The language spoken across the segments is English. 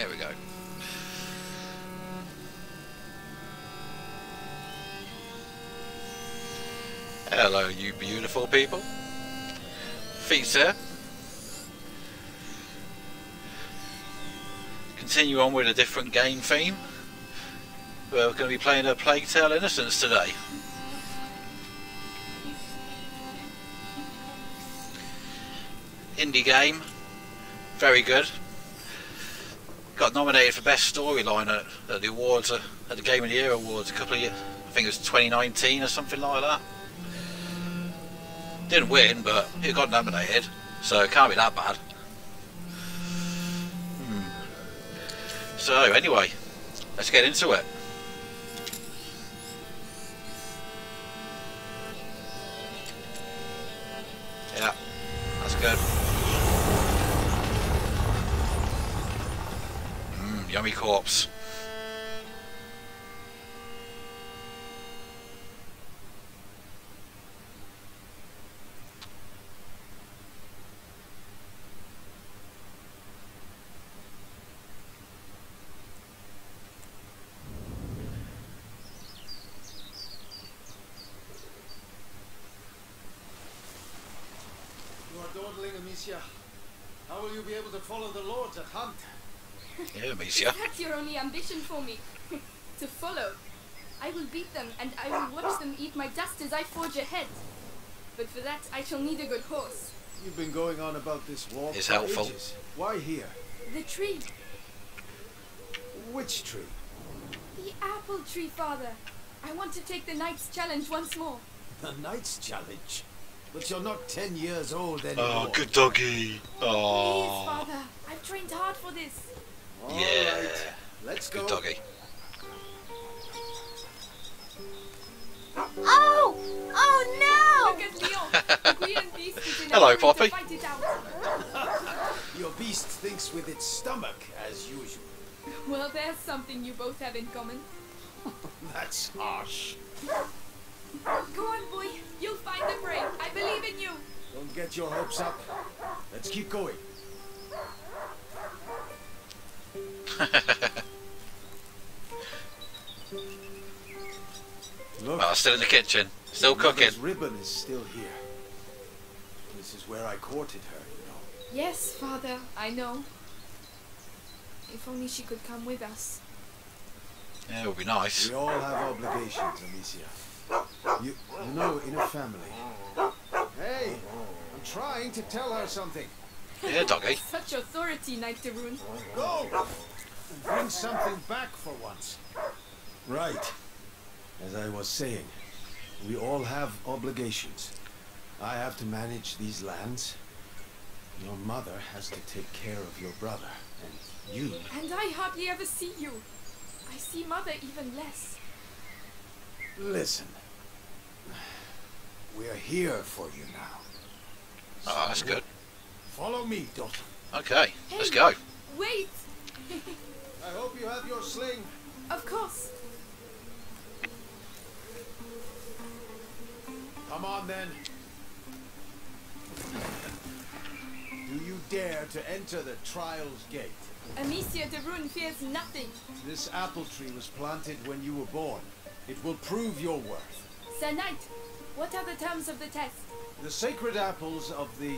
Here we go. Hello, you beautiful people. Feet there. Continue on with a different game theme. We're going to be playing a Plague Tale Innocence today. Indie game. Very good. Got nominated for Best Storyline at, at the awards, uh, at the Game of the Year Awards a couple of years, I think it was 2019 or something like that. Didn't win, but it got nominated, so it can't be that bad. Hmm. So anyway, let's get into it. Dawdling, How will you be able to follow the lords at hunt? Yeah, Amicia. That's your only ambition for me. to follow. I will beat them and I will watch them eat my dust as I forge ahead. But for that, I shall need a good horse. You've been going on about this walk It's for helpful. ages. Why here? The tree. Which tree? The apple tree, father. I want to take the knight's challenge once more. The Knight's Challenge. But you're not ten years old oh, anymore. Oh, good doggy. Please, Oh, father. I've trained hard for this. All yeah. right, Let's go. Good doggy. Oh! Oh no! Look at Leon. The green beast is in a Hello, hurry Poppy. fight it out. Your beast thinks with its stomach, as usual. Well, there's something you both have in common. That's harsh. Go on, boy. You'll find the break. I believe in you. Don't get your hopes up. Let's keep going. Look, Well, still in the kitchen. Still your mother's cooking. ribbon is still here. This is where I courted her, you know. Yes, father. I know. If only she could come with us. Yeah, it would be nice. We all have obligations, Amicia. You, you know, in a family. Hey, I'm trying to tell her something. Yeah, doggy. Such authority, Knight de Rune. Go! And bring something back for once. Right. As I was saying, we all have obligations. I have to manage these lands. Your mother has to take care of your brother. And you... And I hardly ever see you. I see mother even less. Listen. We're here for you now. Oh, that's good. Follow me, daughter. Okay, let's go. Wait! I hope you have your sling. Of course. Come on then. Do you dare to enter the Trials Gate? Amicia de Rune fears nothing. This apple tree was planted when you were born. It will prove your worth. Sir Knight, what are the terms of the test? The sacred apples of the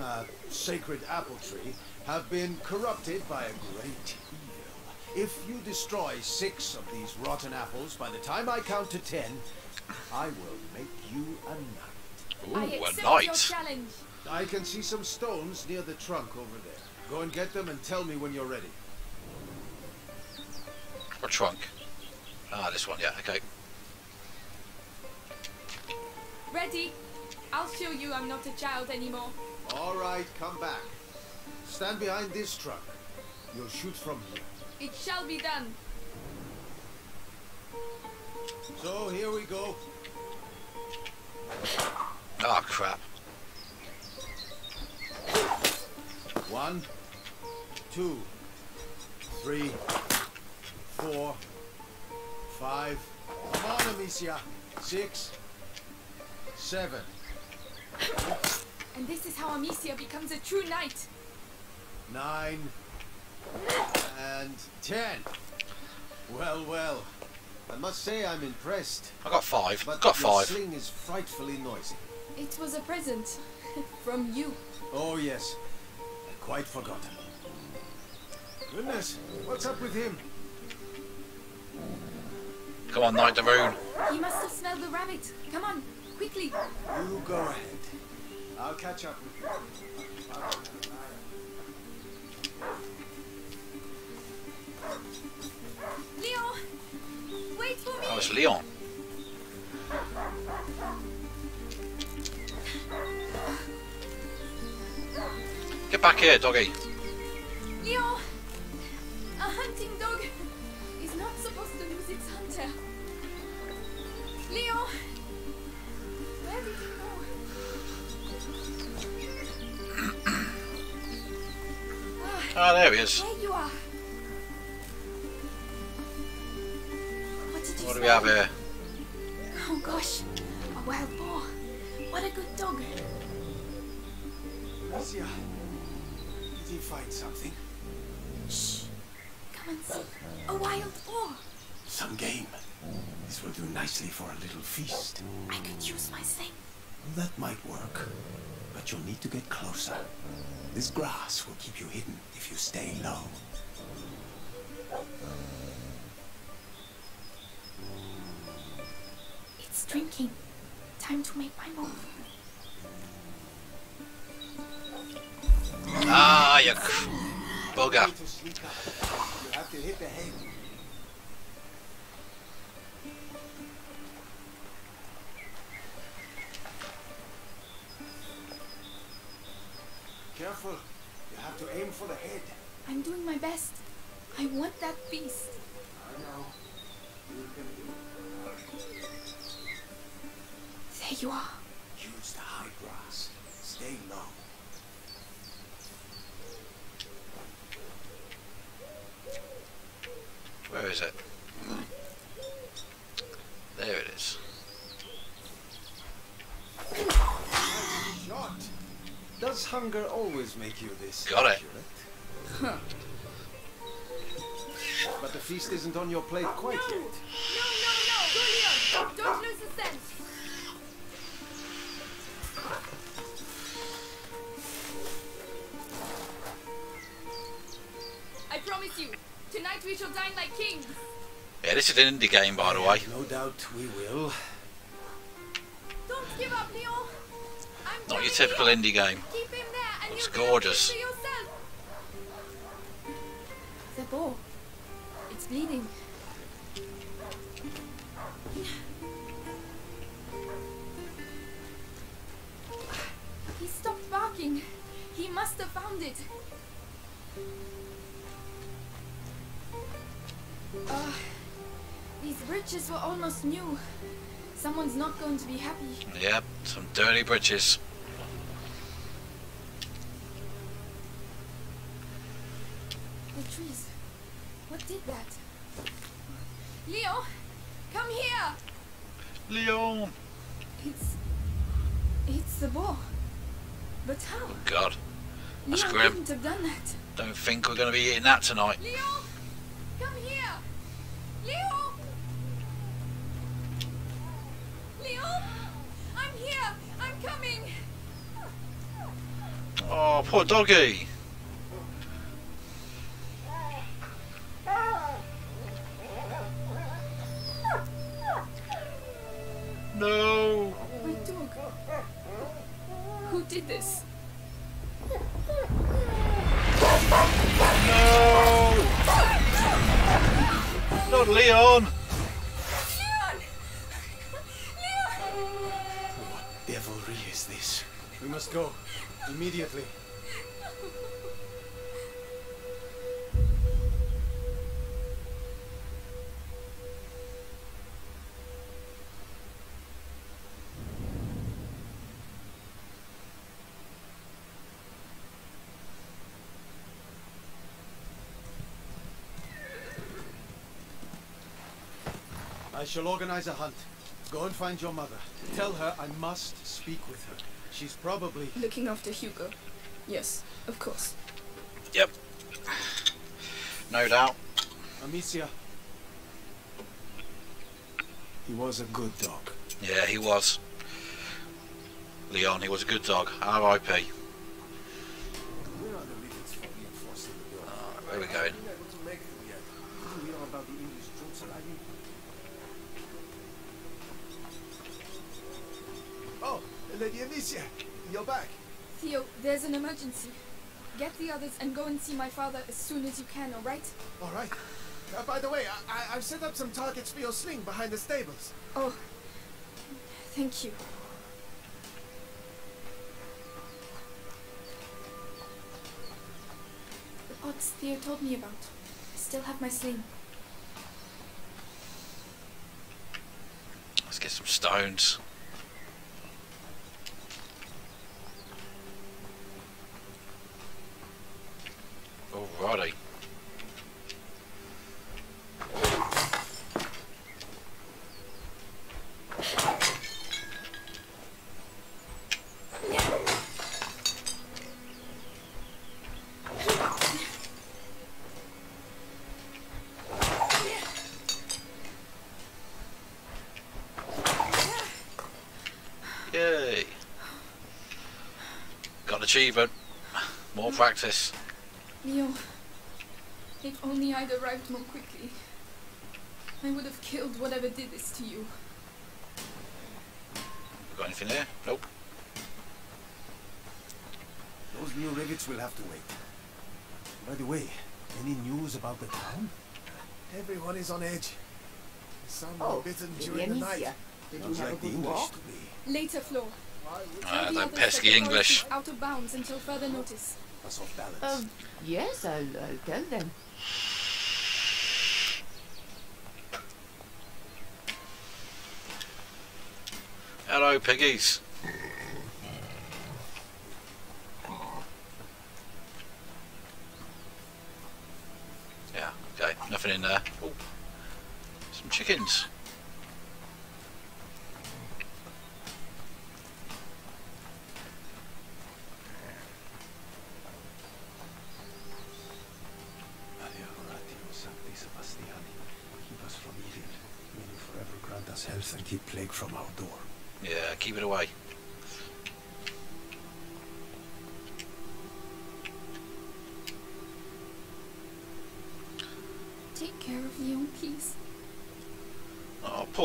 uh, sacred apple tree have been corrupted by a great evil. If you destroy six of these rotten apples by the time I count to ten, I will make you a knight. I Ooh, a accept your knight. challenge. I can see some stones near the trunk over there. Go and get them and tell me when you're ready. Or trunk. Ah, this one, yeah, okay. Ready? I'll show you I'm not a child anymore. All right, come back. Stand behind this truck. You'll shoot from here. It shall be done. So here we go. Ah, crap. One, two, three, four, five. Come on, Amicia. Six, seven. And this is how Amicia becomes a true knight. nine, And ten. Well, well. I must say I'm impressed. I got five. But got your five. sling is frightfully noisy. It was a present from you. Oh, yes. I quite forgotten. Goodness, what's up with him? Come on, Knight de Rune. He must have smelled the rabbit. Come on, quickly. You go ahead. I'll catch up with you. Leon, wait for me. Oh, it's Leon. Get back here, doggy. Leon, a hunting dog is not supposed to lose its hunter. Leon, ah, there he is. there you are. What did you What do we have here? Oh gosh, a wild boar. What a good dog. Amicia, did he find something? Shh. Come and see. A wild boar. Some game. This will do nicely for a little feast. I could use my sling. That might work. But you'll need to get closer. This grass will keep you hidden if you stay low. It's drinking. Time to make my move. Ah, you c- bugger. to. You have to hit the head. Careful. You have to aim for the head. I'm doing my best. I want that beast. I know. You can do There you are. it. Use the high grass. Stay low. Where is it? There it is. Shot. Does hunger always make you this Got it. accurate? But the feast isn't on your plate quite No! yet. No, no, no! Go, Leon! Don't lose the sense! I promise you, tonight we shall dine like kings. Yeah, this is an indie game, by the way. No doubt we will. Don't give up, Leon. Not your typical indie game. Keep him there, and Looks gorgeous. Be able to see yourself. The boar. It's bleeding. He stopped barking. He must have found it. Ah, these bridges were almost new. Someone's not going to be happy. Yep, some dirty britches. The trees. What did that? Leo, come here. Leon! It's. It's the ball. But how? Oh, God, That's Leo grim. couldn't have done that. don't think we're going to be eating that tonight. Leo, come here. Leo. Leo, I'm here. I'm coming. Oh, poor doggy. No. My dog. Who did this? No. Not Leon. Leon! Leon! What devilry is this? We must go. Immediately. I shall organize a hunt. Go and find your mother. Tell her I must speak with her. She's probably Looking after Hugo. Yes, of course. Yep. no doubt. Amicia. He was a good dog. Yeah, he was. Leon, he was a good dog. R.I.P. Where are the Ricketts for reinforcing the door? Alright, where are we going? Been able to make them yet. Did you hear about the English troops arriving? Oh, Lady Amicia, you're back. Theo, there's an emergency. Get the others and go and see my father as soon as you can, alright? All right. Uh, by the way, I, I, I've set up some targets for your sling behind the stables. Oh, thank you. The pots Theo told me about. I still have my sling. Let's get some stones. Alrighty. Yay! Got achievement. More practice. Leo, if only I'd arrived more quickly. I would have killed whatever did this to you. Got anything here? Nope. Those new rivets will have to wait. By the way, any news about the town? Everyone is on edge. Some were Oh, bitten during the night. Amicia, did you have a like the good English walk? to me. Later, Flo. Ah, Tell the pesky that the forest English. out of bounds until further notice. us? Um, yes, I'll, I'll tell them. Hello, piggies. Yeah, okay, nothing in there. Oh, some chickens.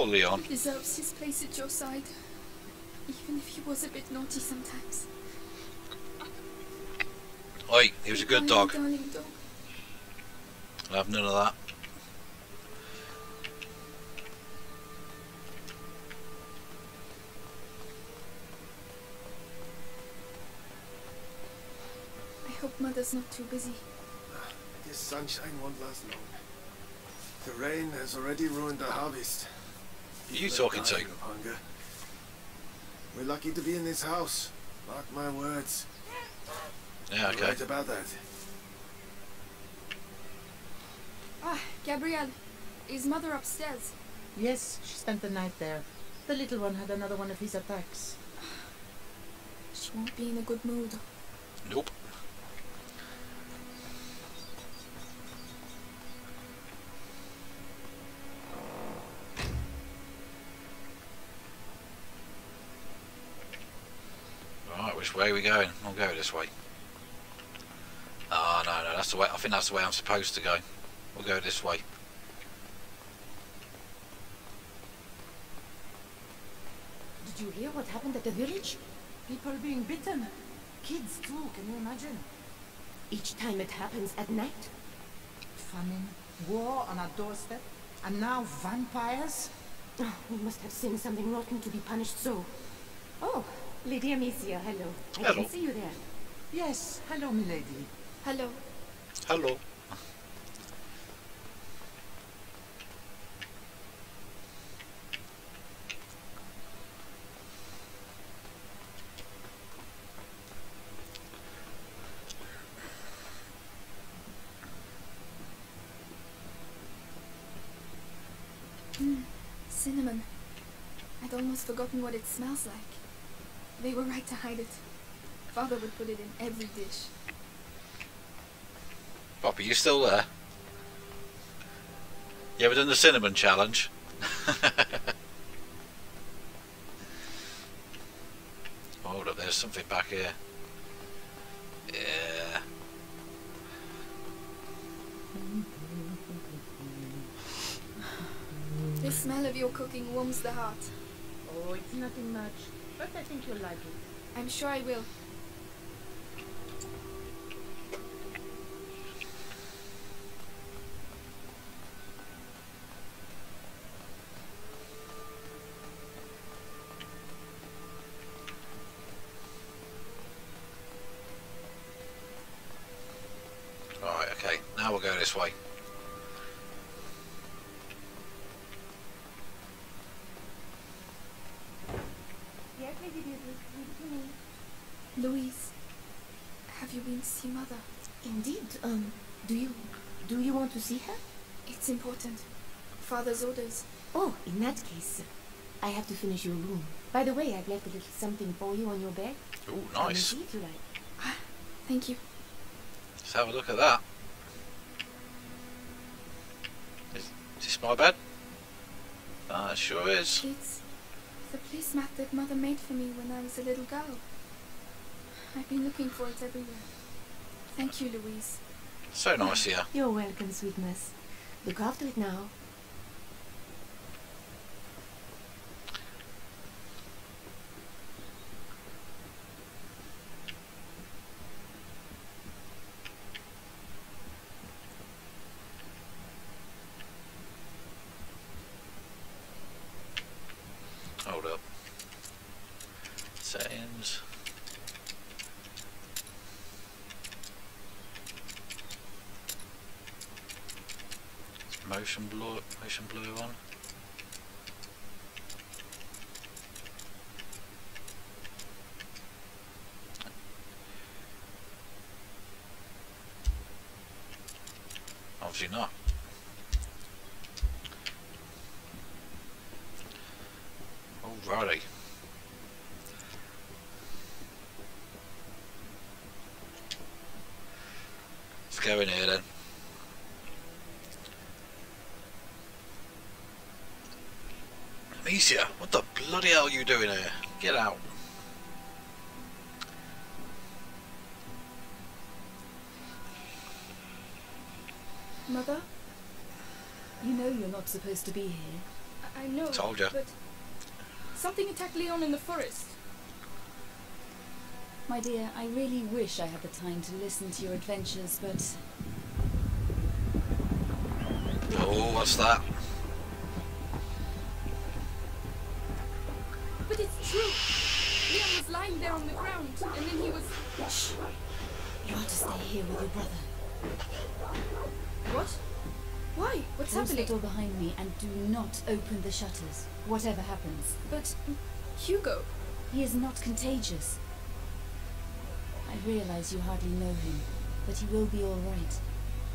Leon. He deserves his place at your side. Even if he was a bit naughty sometimes. Oi, he was a good dog. dog. I'll have none of that. I hope Mother's not too busy. This sunshine won't last long. The rain has already ruined the harvest. Who are you talking to? of hunger. We're lucky to be in this house. Mark my words. Yeah, You're okay. Right about that. Ah, Gabrielle. Is Mother upstairs? Yes, she spent the night there. The little one had another one of his attacks. She won't be in a good mood. Nope. Right, which way are we going? I'll go this way. Ah, no, no, that's the way. I think that's the way I'm supposed to go. We'll go this way. Did you hear what happened at the village? People being bitten. Kids too, can you imagine? Each time it happens at night? Famine, war on our doorstep, and now vampires? Oh, we must have seen something rotten to be punished so. Oh, Lady Amicia, hello. I Hello. didn't see you there. Yes, hello, milady. Hello. Hello. Hmm, cinnamon. I'd almost forgotten what it smells like. They were right to hide it. Father would put it in every dish. Poppy, you still there? You ever done the cinnamon challenge? Hold up, there's something back here. Yeah. The smell of your cooking warms the heart. Oh, it's nothing much, but I think you'll like it. I'm sure I will. Alright, okay. Now we'll go this way. Yes, Lady Beatrice, read to me. Louise, have you been to see Mother? Indeed. Um, do you do you want to see her? It's important. Father's orders. Oh, in that case, I have to finish your room. By the way, I've left a little something for you on your bed. Ooh, Come and nice. see if you like. Thank you. Let's have a look at that. Is, is this my bed? Ah, it sure is. It's the placemat that Mother made for me when I was a little girl. I've been looking for it everywhere. Thank you, Louise. So nice here. You're welcome, sweetness. Look after it now. Hold up. Settings. Motion blur, motion blur on. Obviously not. Alrighty. Let's go in here then. Amicia, what the bloody hell are you doing here? Get out. Mother, You know you're not supposed to be here. I, I know. Told ya. But something attacked Leon in the forest. My dear, I really wish I had the time to listen to your adventures, but Oh, what's that? But it's true. Leon was lying there on the ground, and then he was. shh. You are to stay here with your brother. What? Why? What's Close the door behind me and do not open the shutters, whatever happens. But Hugo. He is not contagious. I realize you hardly know him, but he will be all right.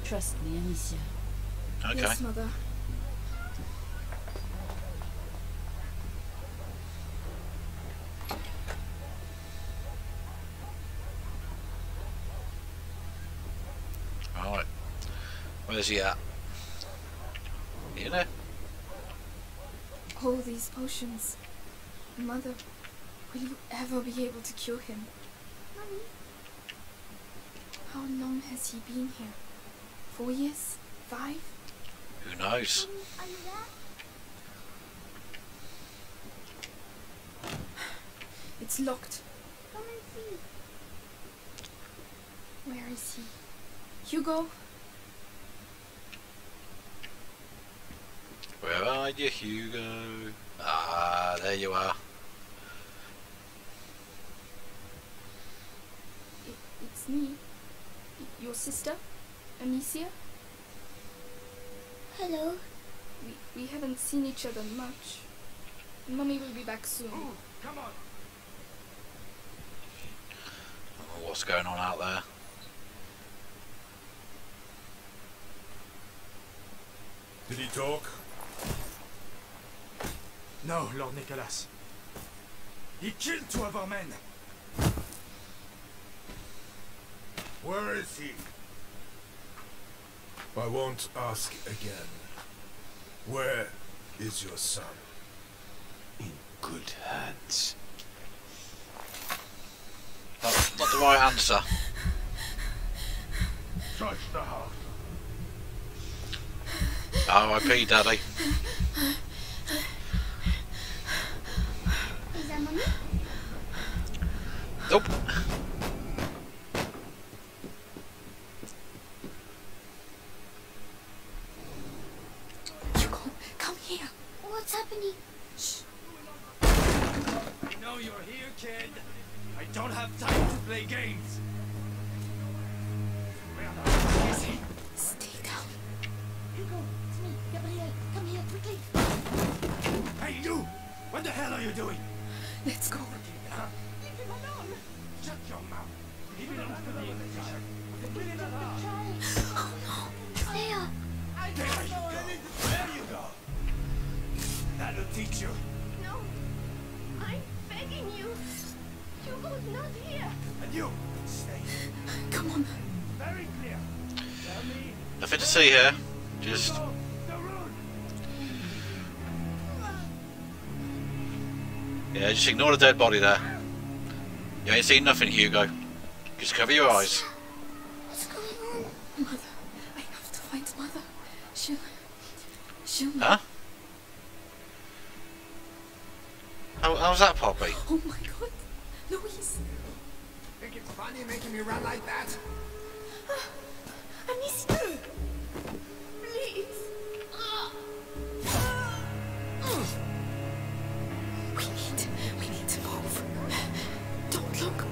Trust me, Amicia. Okay. Yes, mother. Alright. Where's he at? You know? All these potions. Mother, will you ever be able to cure him? How long has he been here? Four years? Five? Who knows? It's locked. Come and see. Where is he? Hugo? Where are you, Hugo? Ah, there you are. It, it's me. Y- Your sister? Amicia? Hello. We, we haven't seen each other much. Mommy will be back soon. Oh, come on. Oh, what's going on out there? Did he talk? No, Lord Nicholas. He killed two of our men. Where is he? I won't ask again. Where is your son? In good hands. Not, not the right answer. Search the house. R.I.P. Daddy. Is that mommy? Nope. Hugo, come here. Happening? I know you're here, kid. I don't have time to play games. Stay down. Hugo, it's me, Gabrielle. Come here, quickly. Hey, you! What the hell are you doing? Let's go. Huh? Leave him alone. Shut your mouth. Leave it up to the English. Leave it alone. Oh no. There don't you know go. There you go. That'll teach you. No. I'm begging you. Hugo's not here. And you, stay. Come on. Very clear. Tell me. Nothing to see here. Just Go. The road. yeah, just ignore the dead body there. You ain't seen nothing, Hugo. Just cover your eyes. What's going on? Mother. I have to find mother. She'll. She'll. Huh? How, how's that, Poppy? Oh my god. Louise. Think it's funny making me run like that? Ah, I miss you. Please. Ah. We need. We need to move. Don't look.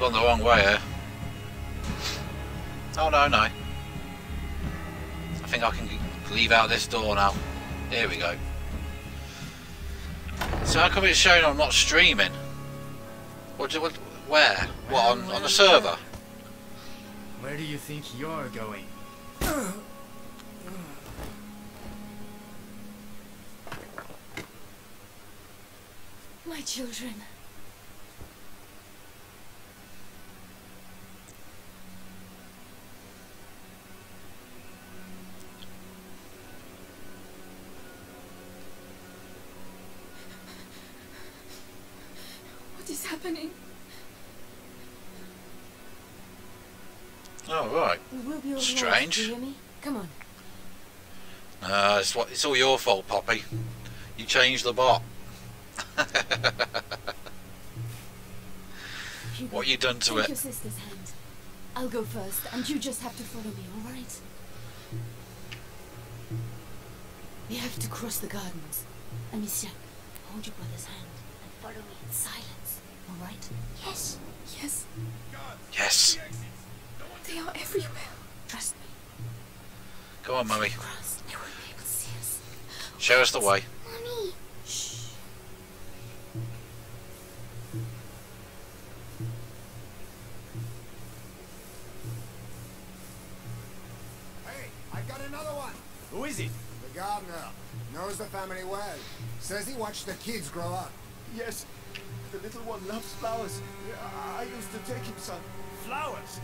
I've gone the wrong way here. Oh no, no. I think I can leave out this door now. Here we go. So how come it's showing I'm not streaming? What, do- what where? What, on, on the server? Where do you think you're going? My children. What is happening? Oh, right. We will be all right. Strange. Do you hear me? Come on. Uh, it's, what, it's all your fault, Poppy. You changed the bot. What you done to take it? your sister's hand. I'll go first, and you just have to follow me, all right? We have to cross the gardens. Amicia, hold your brother's hand and follow me in silence, all right? Yes. Yes. Yes. They are everywhere. Trust me. Go on, Mummy. Cross. They won't be able to see us. Show us the way. Mommy. Shh. Hey, I've got another one. Who is it? The gardener knows the family well. Says he watched the kids grow up. Yes, the little one loves flowers. I I used to take him some. Flowers.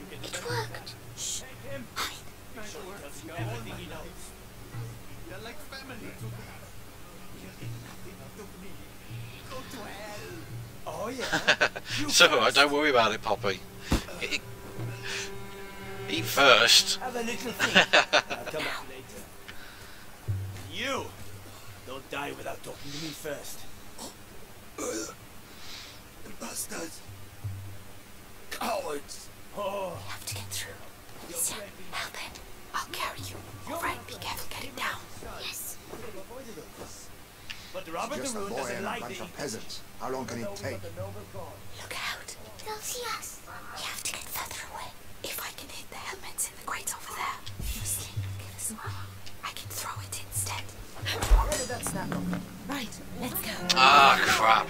You can It worked. Take him. Hide. Make sure he tells you everything he knows. They're like family. To hell. Oh yeah. So, uh, don't worry about it, Poppy. Eat, eat first. Have a little thing. I'll come back later. You! Don't die without talking to me first. Bastards. Cowards. Oh, We have to get through. Sir, help him. I'll carry you. All right, be careful. getting down. Yes. But Robert just the a boy and a bunch of peasants. How long can it take? Look out. They'll see us. We have to get further away. If I can hit the helmets in the crates over there, Muslim, give us money. I can throw it instead. Right, let's go. Ah, crap.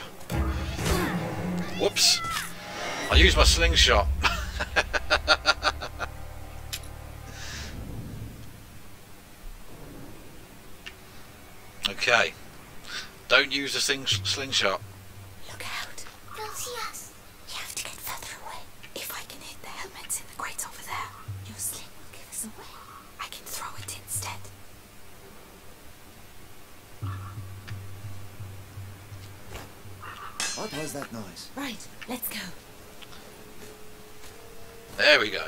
Whoops. I used my slingshot. okay. Don't use the sling slingshot. Look out. They'll see us. You have to get further away. If I can hit the helmets in the crates over there, your sling will give us away. I can throw it instead. What was that noise? Right, let's go. There we go.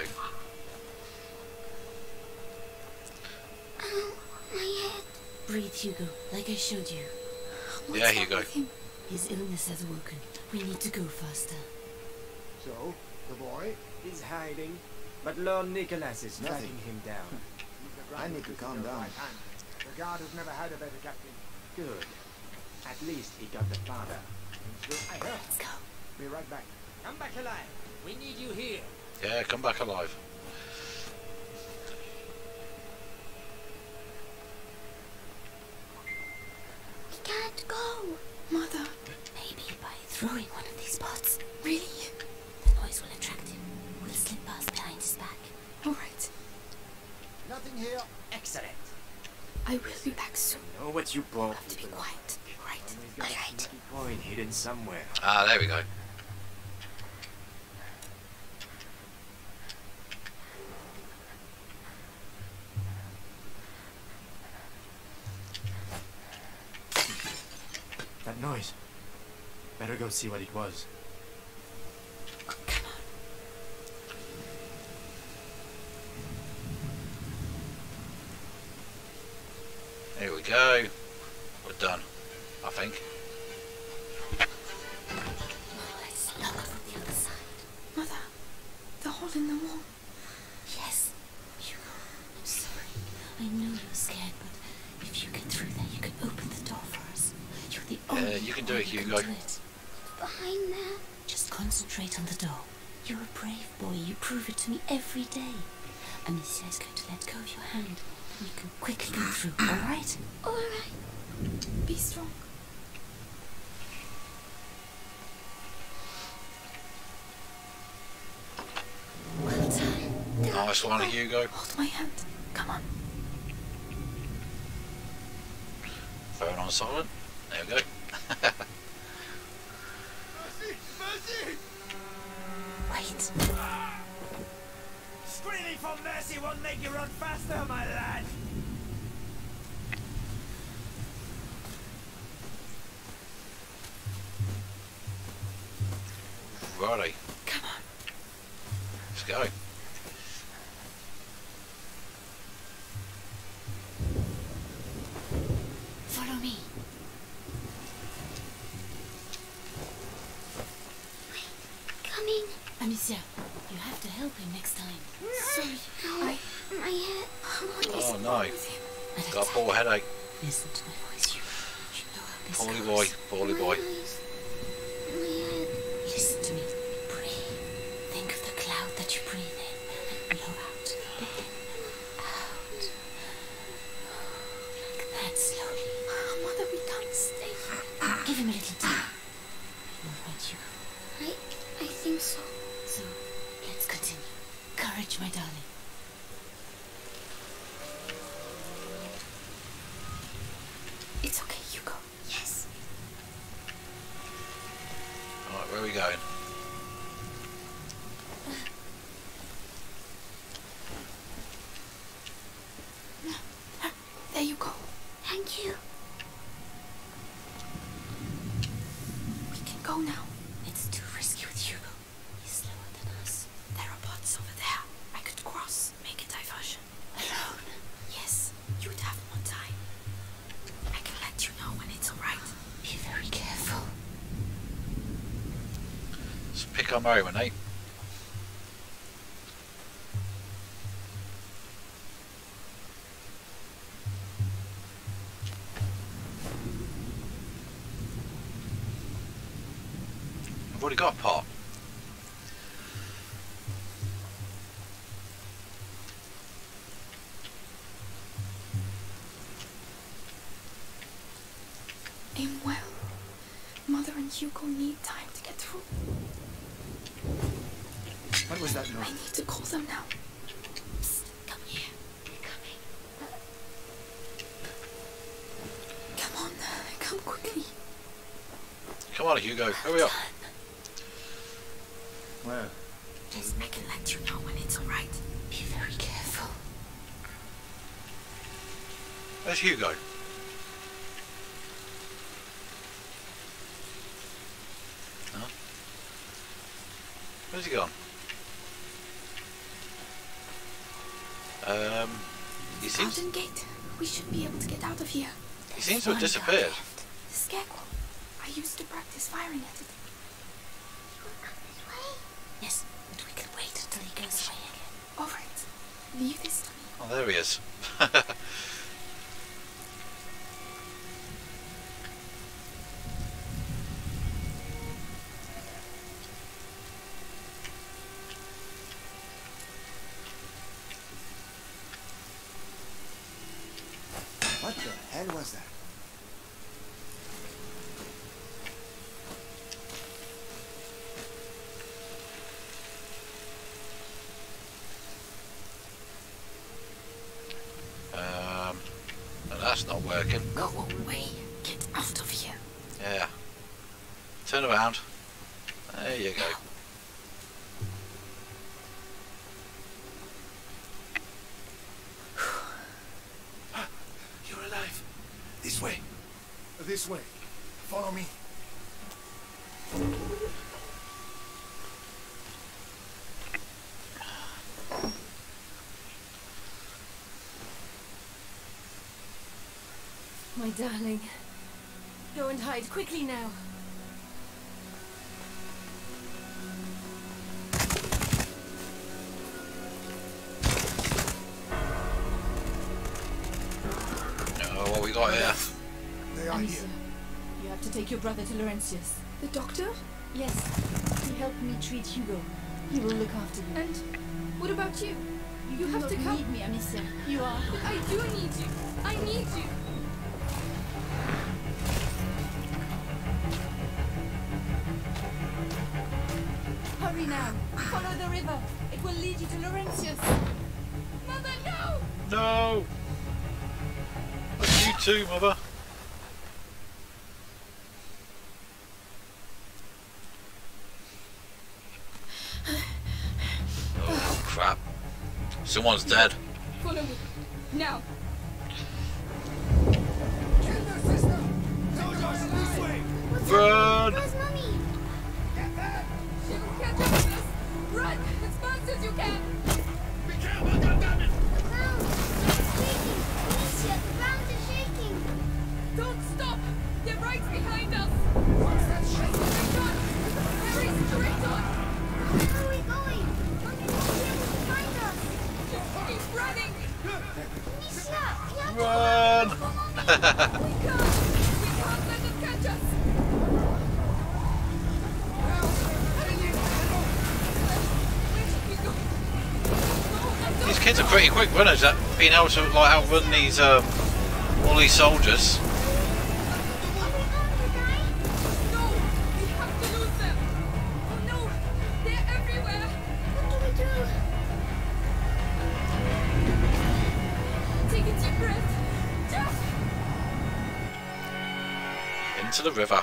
Oh, my head. Breathe, Hugo, like I showed you. Yeah, here you. His illness has woken. We need to go faster. So, the boy? is hiding, but Lord Nicholas is Nothing. tracking him down. I need to calm down. The guard has never had a better captain. Good. At least he got the father. I heard. Let's go. Be right back. Come back alive. We need you here. Yeah, come back alive. Can't go. Mother. Maybe by throwing one of these pots. Really? The noise will attract him. We'll slip past behind his back. All right. Nothing here. Excellent. I will be back soon. Know what you brought. Have to be quiet. Right. Always got All a right. coin hidden somewhere. Ah, there we go. That noise. Better go see what it was. Come on. Here we go. We're done. I think. Oh, it's locked from the other side. Mother, the hole in the wall. Yes. Hugo, I'm sorry. I know you're scared, but You're Yeah, you can do it, Hugo. do it. Behind there. Just concentrate on the door. You're a brave boy. You prove it to me every day. Amicia is going to let go of your hand. You can quickly go through, all right? All right. Be strong. Well done. Nice one, Hugo. Hold my hand. Come on. Phone on silent. There we go. Mercy! Mercy! Wait. Screaming for mercy won't make you run faster, my lad. Righty. Come on. Let's go. Follow me. Coming. Amicia, you have to help him next time. Sorry. I, my head. What is Oh, no. wrong with him? A Got Let's pick them now. Come here. Come on, come quickly. Come on, Hugo, hurry up. Well, Just I can let you know when it's alright. Be very careful. Where's Hugo? Huh? Where's he gone? Um, he seems Fountain gate. We should be able to get out of here. Have One disappeared. down left. The scarecrow. I used to practice firing at it. Yes, and we can wait until he goes away again. All right. Leave this to me. Oh, there he is. what the hell was that? Um, no, that's not working. Go away. Get out of here. Yeah. Turn around. There you go. You're alive. This way. This way. Follow me. My darling. Go and hide quickly now. Oh, what we got here? They are here. you have to take your brother to Laurentius. The doctor? Yes, he helped me treat Hugo. He will look after you. And what about you? You do have to come. You need me, Amicia. You are. But I do need you. I need you. To Laurentius. Mother, no! No! That's you too, mother. Oh, crap. Someone's dead. Follow me. Now. Quick runners at being able to like outrun these um, all these soldiers. Into the river.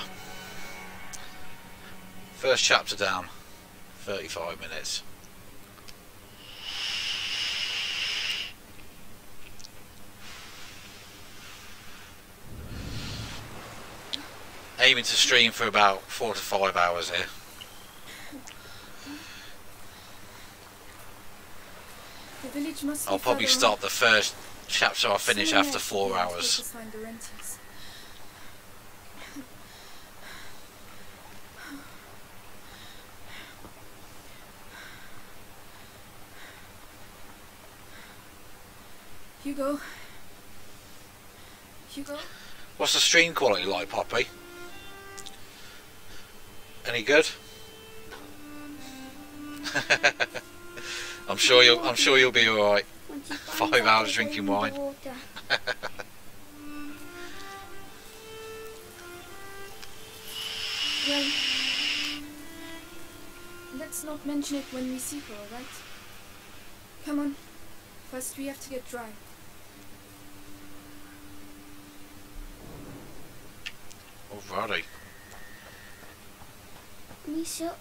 First chapter down. 35 minutes. Aiming to stream for about four to five hours here. the village must I'll probably stop the first chapter I finish after four hours. get to find Laurentius. Hugo. Hugo. What's the stream quality like, Poppy? Any good? I'm sure you'll. I'm sure you'll be all right. Five hours drinking wine. Well, let's not mention it when we see her, alright? Come on. First we have to get dry. Alrighty. Misha,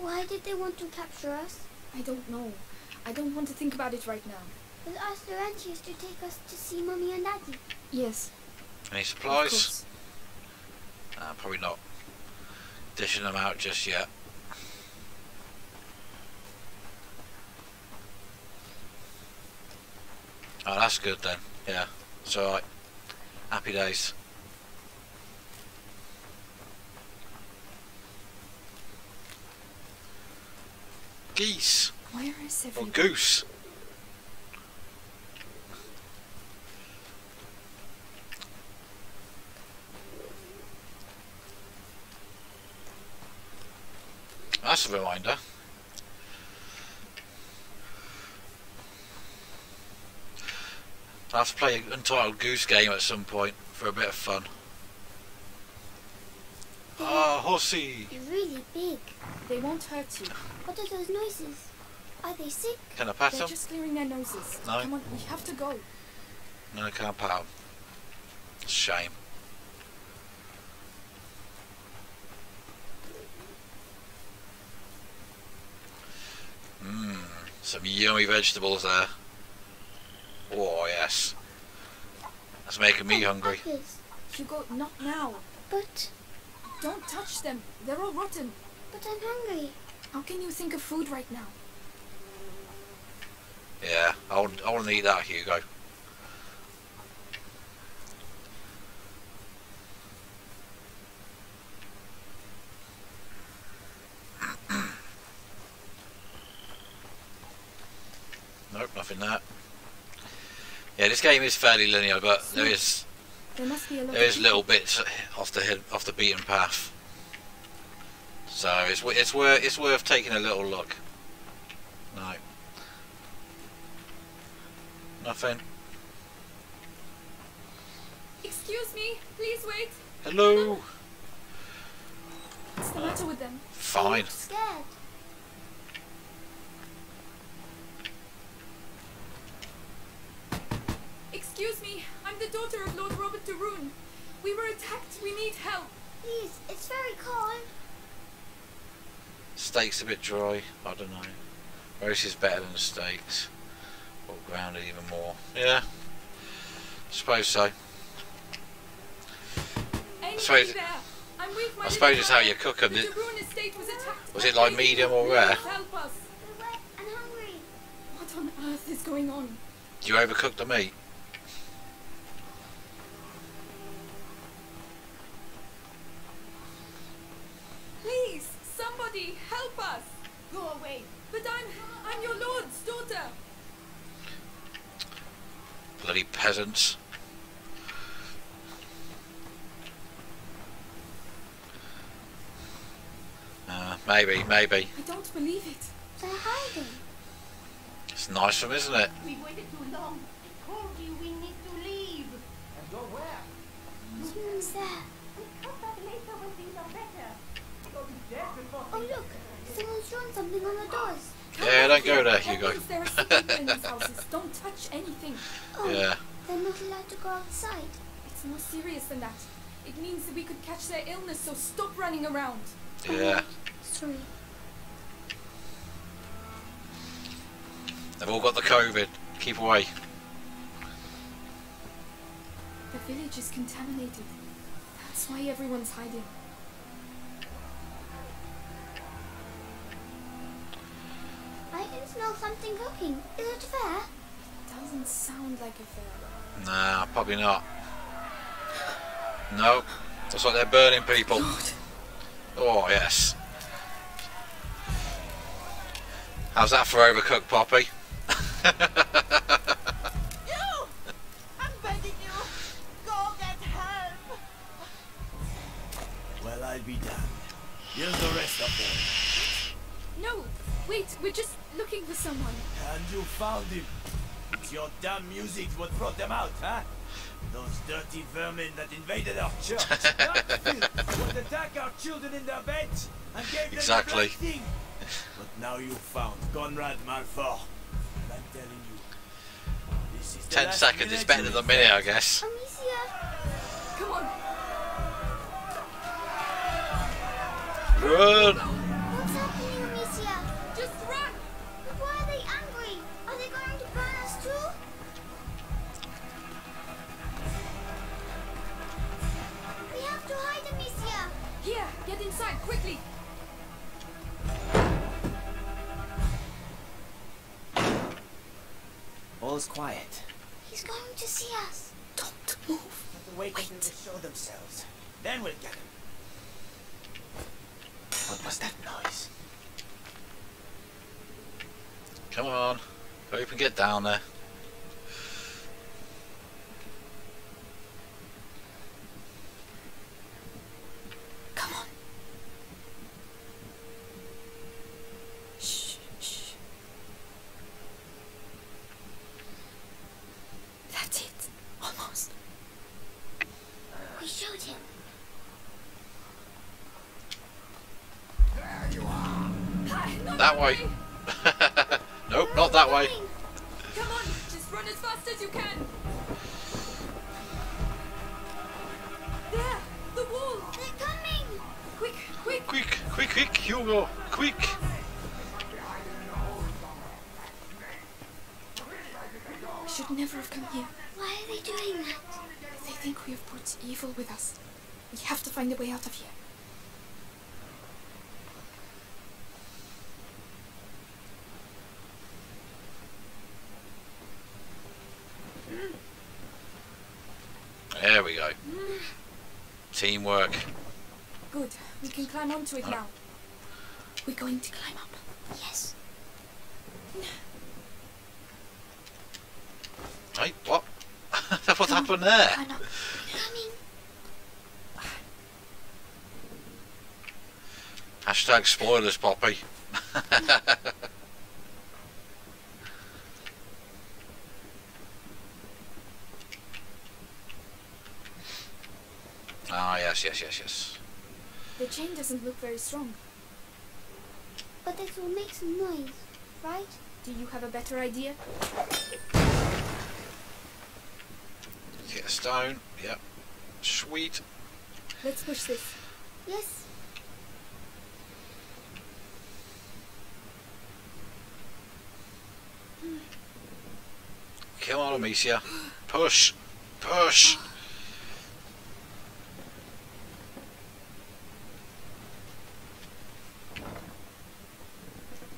why did they want to capture us? I don't know. I don't want to think about it right now. Was asked the ranchers to take us to see Mummy and Daddy. Yes, Any of supplies? course. Uh, probably not dishing them out just yet. Oh, that's good then. Yeah, it's alright. Happy days. Geese Where is or everyone? goose. That's a reminder. I'll have to play an Untitled Goose game at some point for a bit of fun. Ah, horsey! You're really big. They won't hurt you. What are those noises? Are they sick? Can I pat They're them? just clearing their noses. No. Come on, we have to go. No, I can't pat them. Shame. Mmm, some yummy vegetables there. Oh, yes. That's making me hungry. Apples. Hugo, not now. But, Don't touch them. They're all rotten. but I'm hungry. How can you think of food right now? Yeah, I want, I want to eat that, Hugo. nope, nothing there. Yeah, this game is fairly linear, but there hmm. is There must be a lot there of is people. little bits off the off the beaten path. So it's it's worth it's worth taking a little look. No. Nothing. Excuse me, please wait. Hello. What's the matter with them? They Fine. look scared. Excuse me, I'm the daughter of Lord Robert de Rune. We were attacked. We need help. Please, it's very cold. Steak's a bit dry. I don't know. Roast is better than steaks. Or grounded even more. Yeah. I suppose so. Anybody suppose- there? I'm with my I suppose it's how brother. you cook 'em. The Did- de Rune estate was. Was it like medium or rare? Help us. We're wet and hungry. What on earth is going on? Do you overcook the meat? Please, somebody help us. Go away. But I'm I'm your lord's daughter. Bloody peasants. Uh, maybe, maybe. I don't believe it. They're hiding. It's nice of them, isn't it? We waited too long. I told you we need to leave. And go where? Someone's there. We come back later when things are better. You'll be dead before Oh look, someone's drawn something on the doors. Come Yeah, don't go there, Hugo. there are in houses. Don't touch anything. Oh, Yeah. they're not allowed to go outside. It's more serious than that. It means that we could catch their illness, so stop running around. Yeah. Sorry. They've all got the COVID. Keep away. The village is contaminated. That's why everyone's hiding. I can smell something cooking. Is it fair? Doesn't sound like a fair. Nah, probably not. No. Looks like they're burning people. Oh, yes. How's that for overcooked, Poppy? You! I'm begging you. Go get help. Well, I'll be damned. Here's the rest of them. No! Wait, we're just looking for someone. And you found him. It's your damn music what brought them out, huh? Those dirty vermin that invaded our church. that filth would attack our children in their beds and gave them Exactly. the black thing. But now you've found Conrad Malfour. And I'm telling you, this is the Ten last seconds is village better you than a will minute, I find. guess. Amicia! Come on. Run! All's quiet. He's going to see us. Don't move. Wait until they show themselves. Then we'll get him. What was that noise? Come on. Hurry up and get down there. Come on. Shh, shh. That's it. Almost. Showed him. Hi, not That way. nope, not that way. Come on, just run as fast as you can. There, the wall. They're coming! Quick, quick. Quick, quick, quick, Hugo, quick! We should never have come here. Why are they doing that? They think we have brought evil with us. We have to find a way out of here. There we go. Teamwork. Good. We can climb onto it now. We're going to climb up. Yes. Hey, what? what happened there? Climb up. Coming. Hashtag spoilers, Poppy. ah, yes, yes, yes, yes. The chain doesn't look very strong. But it will make some noise, right? Do you have a better idea? Get a stone. Yep. Sweet. Let's push this. Yes. Come on, Amicia. Push. Push.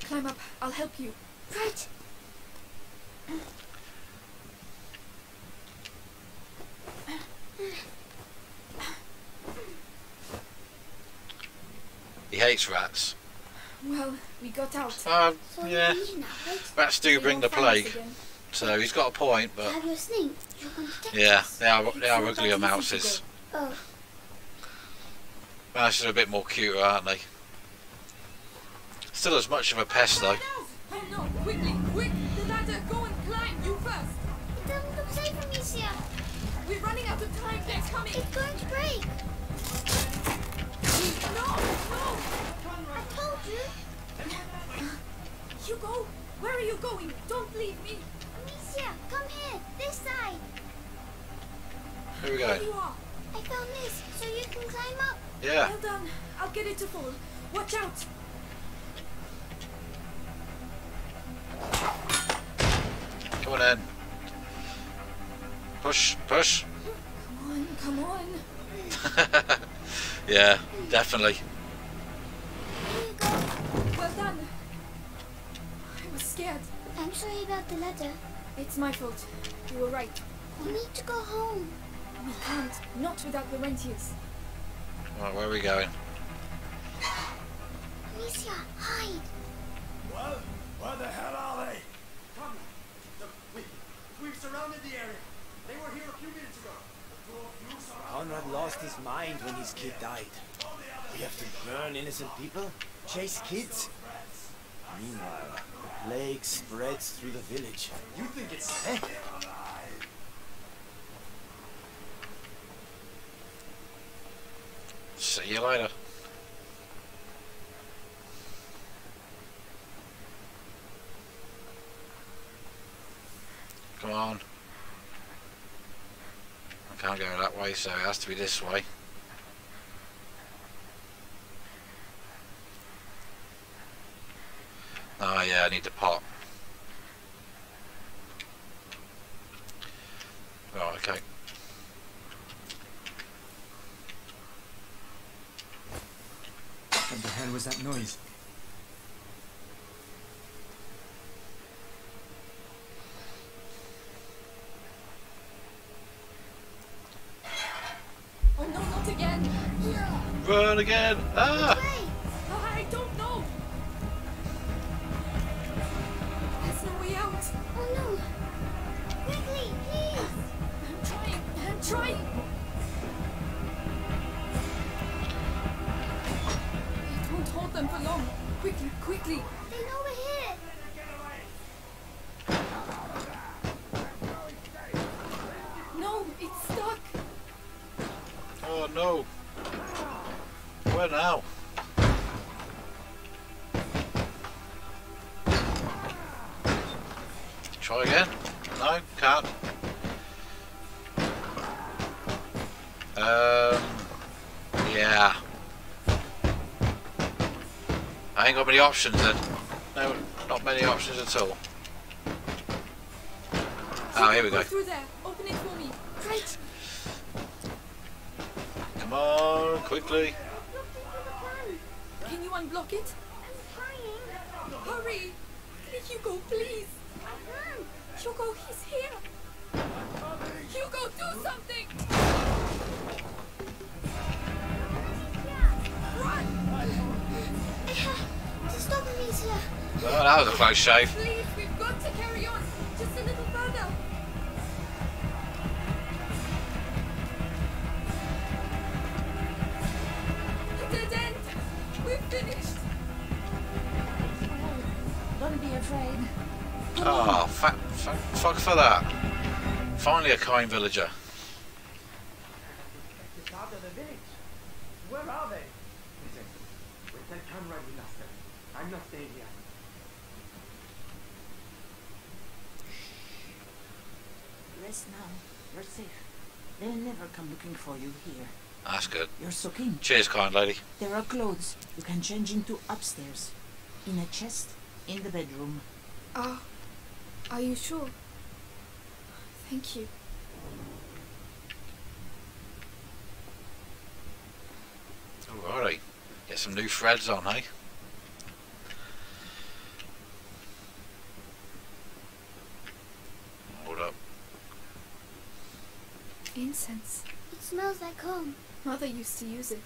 Climb up. I'll help you. Right. He hates rats. Well, we got out. Um, yeah. Rats do bring the plague. Again. So he's got a point, but have. You're going to protect yeah, they are, they are uglier that easy to mouses. Oh, Mouses are a bit more cuter, aren't they? Still as much of a pest though. No, quickly, quick. The ladder, go and climb. You first. it doesn't look safe, Amicia. We're running out of time. They're coming. It's going to break. No, no. I told you. Hugo, where are you going? Don't leave me. Amicia, come here. This side. Here we There go. you are. I found this, so you can climb up. Yeah. Well done. I'll get it to fall. Watch out. Come on in. Push, push. Come on, come on. yeah, definitely. Here. Well done. I was scared. I'm sorry about the ladder. It's my fault. You were right. We need to go home. We can't. Not without Laurentius. Right, where are we going? Amicia, hide. Well, where the hell are they? Come Look, we, we've surrounded the area. They were here a few minutes ago. The two of you surrounded Conrad lost his mind when his kid died. We have to burn innocent people, chase kids. Meanwhile, the plague spreads through the village. You think it's eh? See you later. Come on. I can't go that way, so it has to be this way. Oh yeah, I need to pop. Oh, okay. What the hell was that noise? Oh no, not again! Run again! Ah! Oh, I don't know! There's no way out! Oh no! Quickly, please! I'm trying, I'm trying! Them for long. Quickly, quickly! They know we're here! No, it's stuck! Oh no! Where now? Try again? No, can't. Um, yeah. I ain't got many options then. No, not many options at all. Oh, here we go. through there. Open it for me. Right! Come on, quickly. Can you unblock it? I'm trying! Hurry! Hugo, please! Hugo, he's here! Hugo, do something! To stop! Oh, that was a close shave. Please, we've got to carry on. Just a little further. Dead end. We've finished. Don't be afraid. Oh, fa fa fuck for that. Finally a kind villager. It's out of the village. Where are they? Listen, with that camera we lost them. I'm not staying here. Rest now. You're safe. They'll never come looking for you here. That's good. You're soaking. Cheers, kind lady. There are clothes you can change into upstairs. In a chest in the bedroom. Ah, are you sure? Thank you. Alrighty. Get some new threads on, hey? Hold up. Incense. It smells like home. Mother used to use it.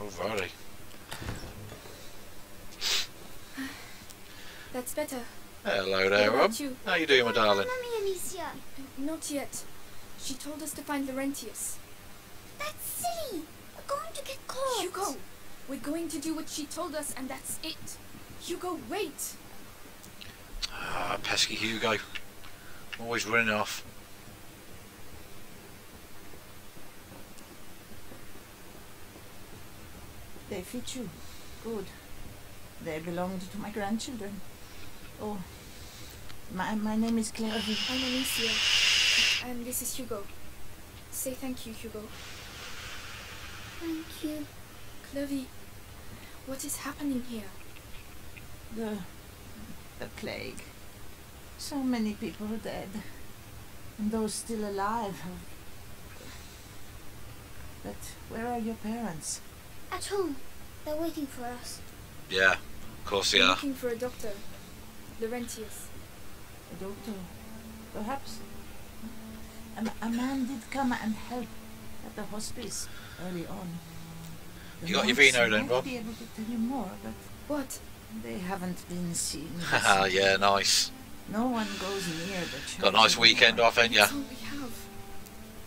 Alrighty. That's better. Hello there, What Rob. about you? How you doing, my darling? Mummy Amicia! Not yet. She told us to find Laurentius. That's silly! We're going to get caught! Hugo! We're going to do what she told us and that's it. Hugo, wait! Ah, pesky Hugo. Always running off. They fit you. Good. They belonged to my grandchildren. Oh, my, my name is Claire. I'm Amicia. And this is Hugo. Say thank you, Hugo. Thank you. Clovey, what is happening here? The, the plague. So many people are dead. And those still alive. But where are your parents? At home. They're waiting for us. Yeah, of course they We're looking for a doctor. Laurentius. A doctor? Perhaps. A, a man did come and help at the hospice early on. The You got your vino then, might Rob? be able to tell you more, but What? they haven't been seen. Haha, yeah, nice. No one goes near the church. Got a nice weekend off, ain't ya? That's all we have.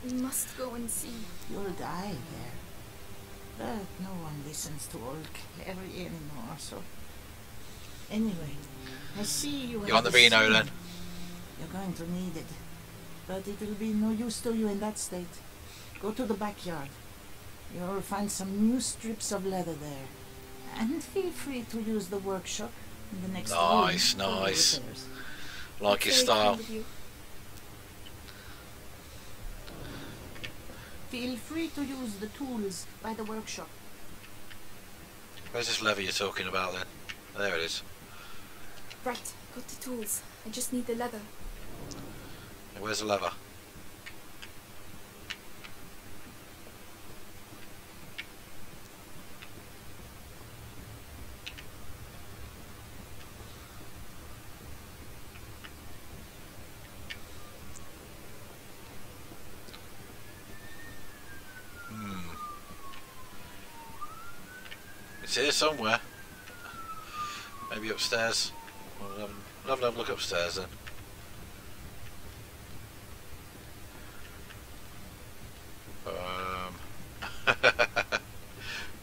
We must go and see. You'll die there. But no one listens to old Clary anymore, so... Anyway, I see you You have want the a vino then? You're going to need it. But it'll be no use to you in that state. Go to the backyard. You'll find some new strips of leather there. And feel free to use the workshop in the next Nice, room for nice. Repairs. Like your Very style. kind of you. Feel free to use the tools by the workshop. Where's this lever you're talking about then? There it is. Right, got the tools. I just need the lever. Where's the lever? Hmm. It's here somewhere. Maybe upstairs. We'll have, we'll have a look upstairs then. Um,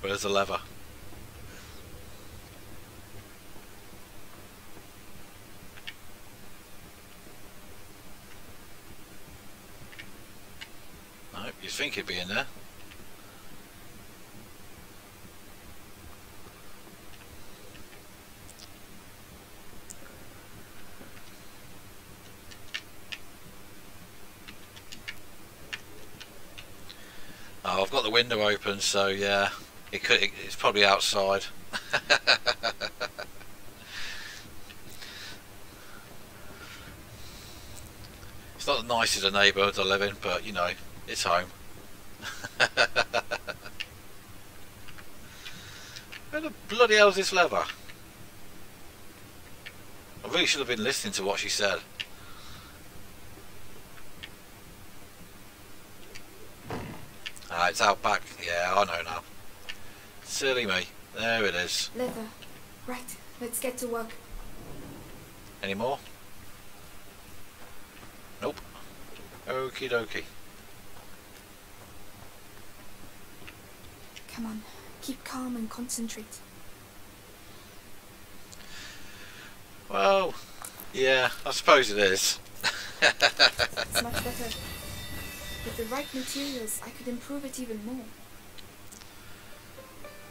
where's the lever? Nope, you'd think it'd be in there. Window open, so yeah, it could. It, it's probably outside. it's not the nicest of neighbourhoods I live in, but you know, it's home. Where the bloody hell's this lever? I really should have been listening to what she said. Ah, it's out back. Yeah, I know now. Silly me. There it is. Leather. Right, let's get to work. Any more? Nope. Okie dokie. Come on, keep calm and concentrate. Well, yeah, I suppose it is. It's much better. With the right materials, I could improve it even more.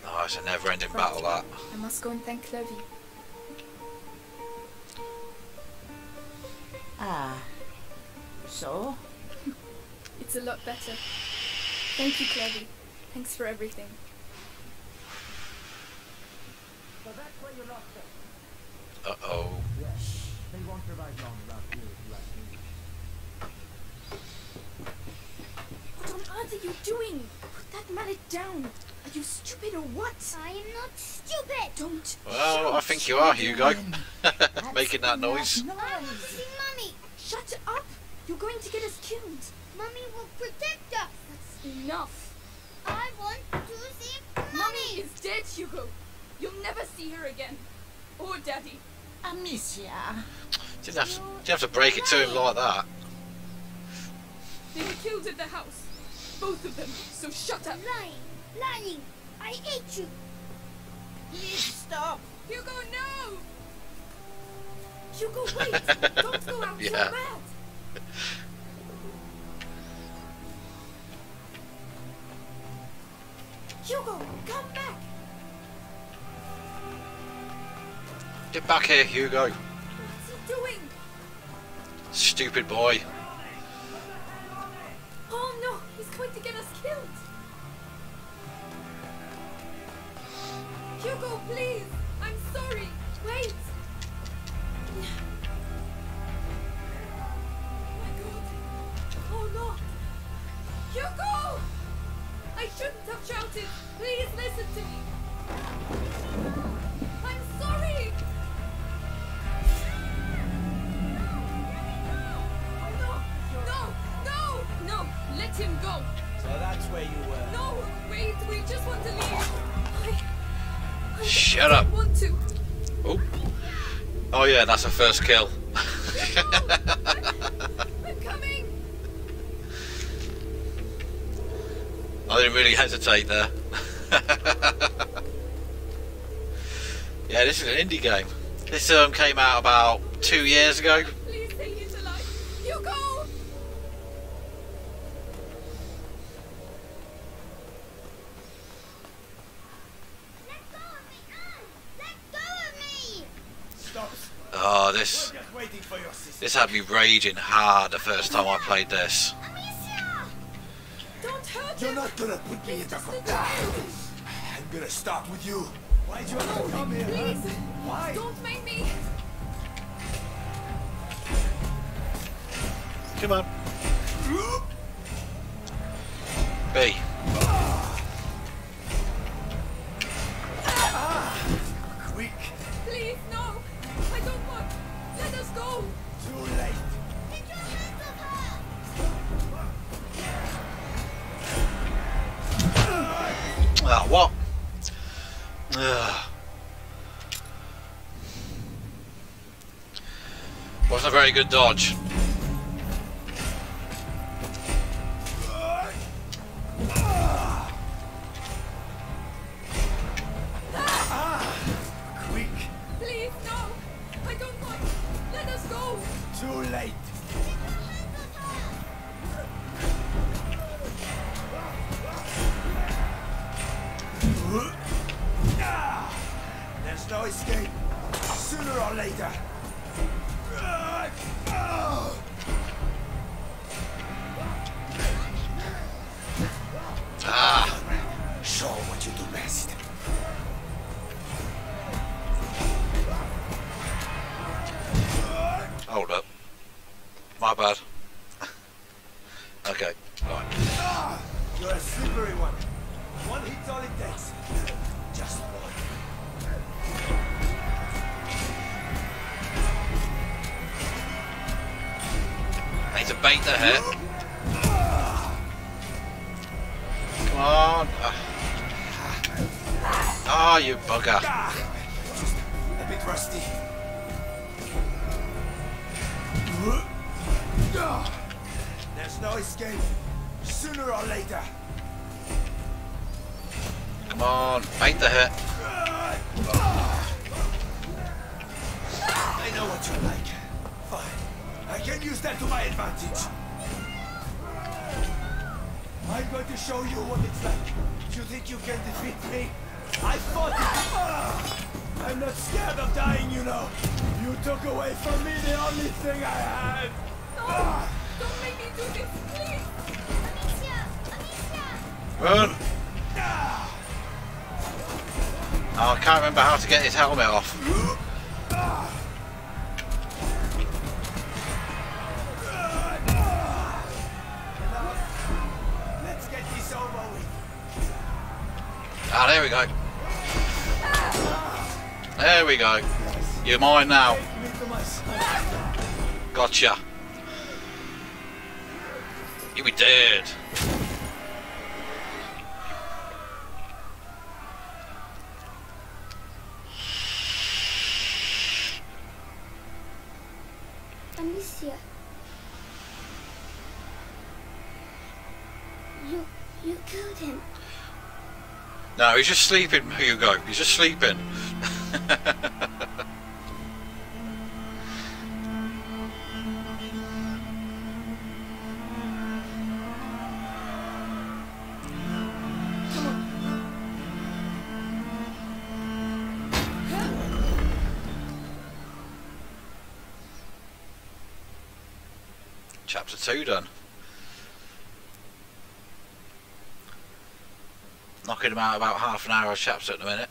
Oh, it's a never-ending battle, that. I must go and thank Clovey. Ah. So? It's a lot better. Thank you, Clovey. Thanks for everything. So that's where you lost them. Uh-oh. Yes. They won't survive long around here if you ask me. What are you doing? Put that mallet down. Are you stupid or what? I am not stupid. Don't. Well, I think you are, Hugo. Making that noise. I will see Mummy. Shut up! You're going to get us killed. Mummy will protect us. That's enough. I want to see Mummy Mummy. is dead, Hugo. You'll never see her again. Or Daddy. Amicia. Didn't have, to, didn't have to break it to him like that. They were killed at the house. Both of them. So shut up. Lying. Lying. I hate you. Please stop. Hugo, no! Hugo, wait! Don't go out. You're Yeah. mad. Hugo, come back! Get back here, Hugo. What's he doing? Stupid boy. Oh no, he's going to get us killed. Hugo, please. I'm sorry. Wait. My God. Oh no. Hugo! I shouldn't have shouted. Please listen to me. That's where you were. No, wait, we just want to leave. I, I Shut up. want to. Oh. Oh yeah, that's a first kill. I'm coming. I didn't really hesitate there. yeah, this is an indie game. This um, came out about two years ago. Oh, this Just waiting for your sister. this had me raging hard the first time I played this. Don't hurt You're not gonna put me in the I'm gonna start with you. Why'd you have to come here. Please! Why? Don't make me! Come on. B. Quick. Very good dodge. He's just sleeping, Hugo. He's just sleeping. Knocking him out about half an hour of chapter at the minute.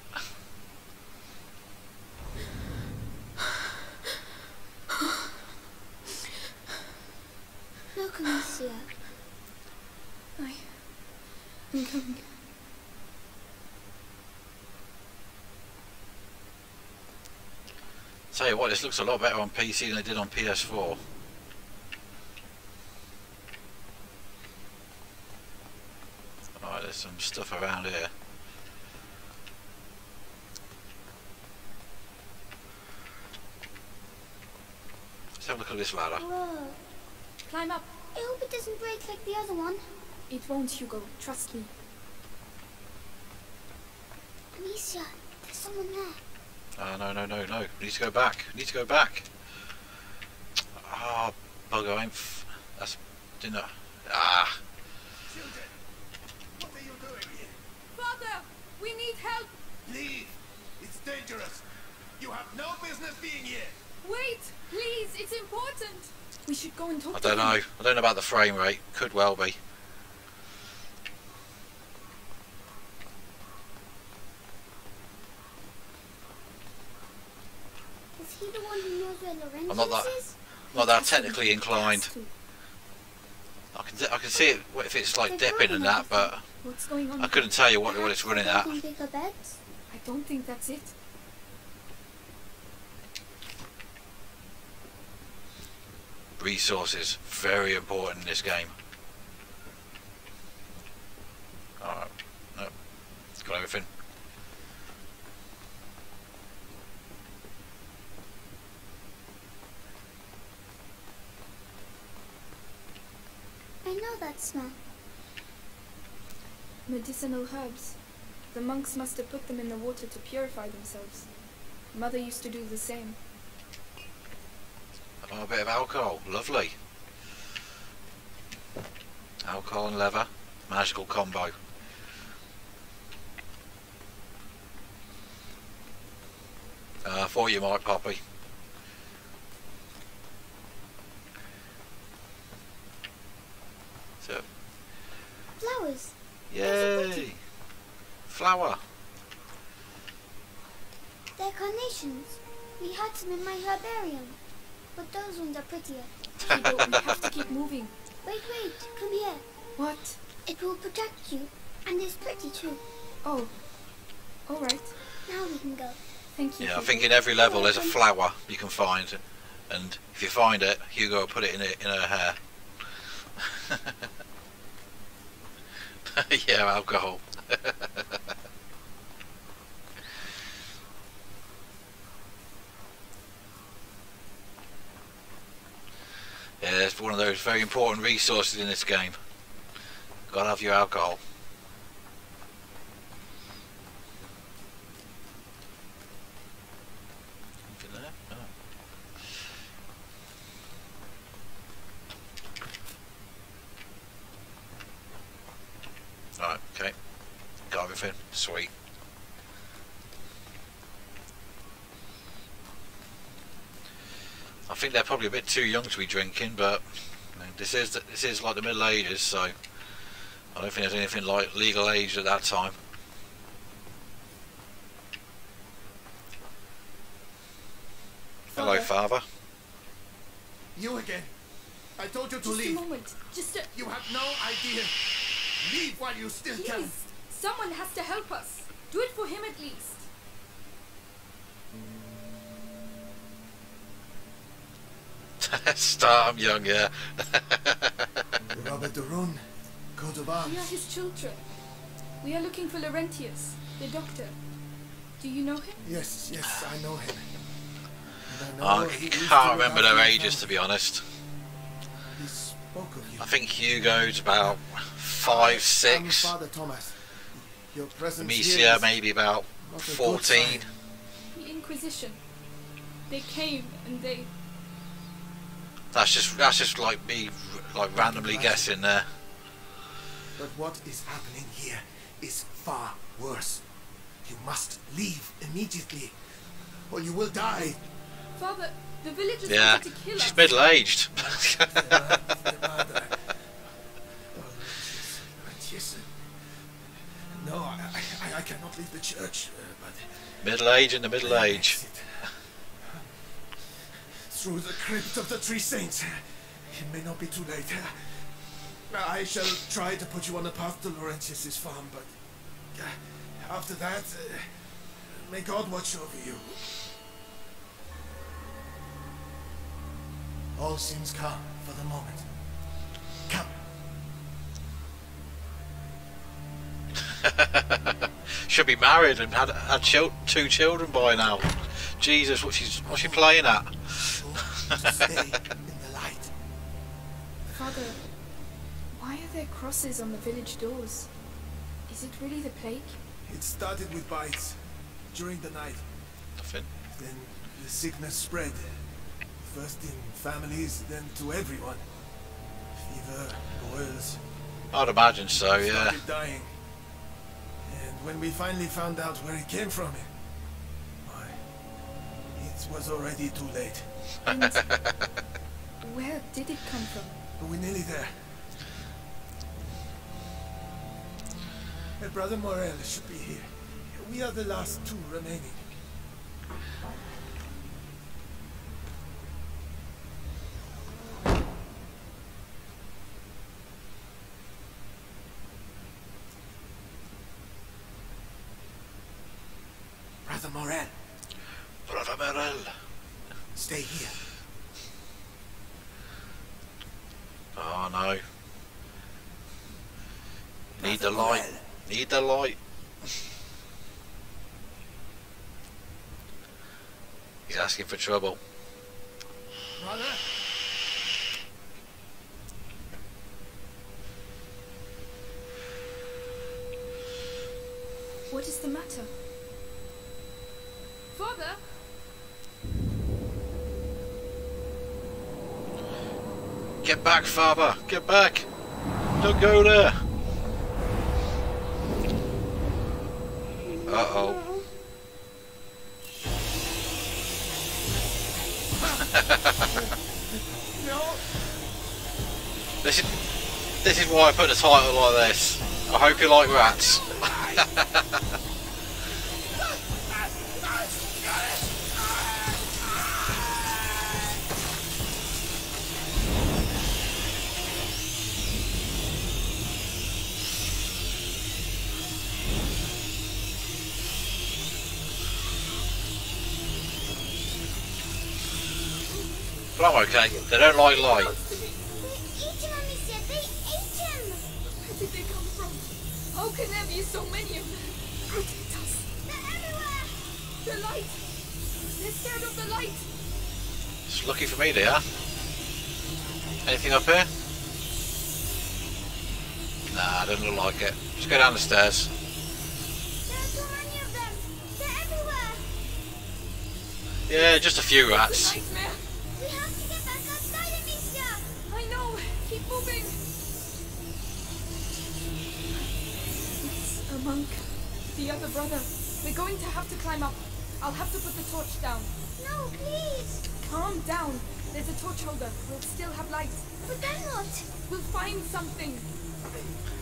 Look, Amicia. I... I'm coming. Tell you what, this looks a lot better on PC than it did on PS4. Alright, there's some stuff around here. Let's have a look at this ladder. Whoa. Climb up. I hope it doesn't break like the other one. It won't, Hugo. Trust me. Amicia, there's someone there. Oh, no, no, no, no. We need to go back. We need to go back. Ah, bugger. I'm f That's... Didn't Ah. Children, what are you doing here? Father! We need help! Leave. It's dangerous. You have no business being here. Wait, please, it's important. We should go and talk I to don't him. know. I don't know about the frame rate. Could well be. Is he the one who knows where Laurentius I'm not that is? not that technically inclined. I can I can see it if it's like dipping and that, but What's going on? I couldn't tell you what what it's running at. Building bigger beds? I don't think that's it. Resources very important in this game. Alright, no, got everything. I know that smell. Medicinal herbs. The monks must have put them in the water to purify themselves. Mother used to do the same. Oh, a bit of alcohol, lovely. Alcohol and leather, magical combo. Uh, thought you might, Poppy. So, Flowers. Yay! Flower. They're carnations. We had some in my herbarium. But those ones are prettier. Hugo, we have to keep moving. Wait, wait. Come here. What? It will protect you. And it's pretty too. Oh. Alright. Now we can go. Thank you. Yeah, I think in every level there's a flower you can find, and if you find it, Hugo will put it in it in her hair. yeah, alcohol. yeah, it's one of those very important resources in this game. Gotta have your alcohol. Anything there? No. Right, okay. Got everything. Sweet. I think they're probably a bit too young to be drinking, but I mean, this is the, this is like the Middle Ages, so I don't think there's anything like legal age at that time. Hello, Father. You again. I told you to Just a leave. moment. Just a... You have no idea. Leave while you still can. Please. Someone has to help us. Do it for him at least. Start 'em young, yeah. Robert de Rune, coat of We are his children. We are looking for Laurentius, the doctor. Do you know him? Yes, yes, I know him. And I I know ah, he used can't remember their your ages, to be honest. He spoke of you. I think Hugo's about five, I'm six. Father Thomas. Your presence here Amicia is maybe about not a good 14. The Inquisition. They came and they... That's just that's just like me like randomly guessing there. But what is happening here is far worse. You must leave immediately, or you will die. Father, the villagers Yeah, wanted to kill she's us. middle aged. Yes. No, I, I, I cannot leave the church, uh, but middle age and the middle age. through the crypt of the Three Saints. It may not be too late. I shall try to put you on the path to Laurentius's farm, but uh, after that, uh, may God watch over you. All seems calm for the moment. Come. Should be married and had had chil- two children by now. Jesus, what she's what's she playing at? Father, why are there crosses on the village doors? Is it really the plague? It started with bites during the night. Nothing. Then the sickness spread. First in families, then to everyone. Fever, boils. I'd imagine so, yeah. dying. And when we finally found out where it came from, why, it was already too late. And where did it come from? But we're nearly there. Hey, Brother Morel should be here. We are the last two remaining. Brother Morel, Brother Merrill. stay here. Oh no. Need the light. Need the light. He's asking for trouble. Brother? What is the matter? Father? Get back, father. Get back. Don't go there. Uh oh. No. This is this is why I put the title like this. I hope you like rats. I'm. They don't like light. They They they? How can there be so many of them? Protect us. They're everywhere. The light. They're scared of the light. It's lucky for me, dear. Anything up here? Nah, doesn't look like it. Just go down the stairs. Are everywhere. Yeah, just a few rats. Find something.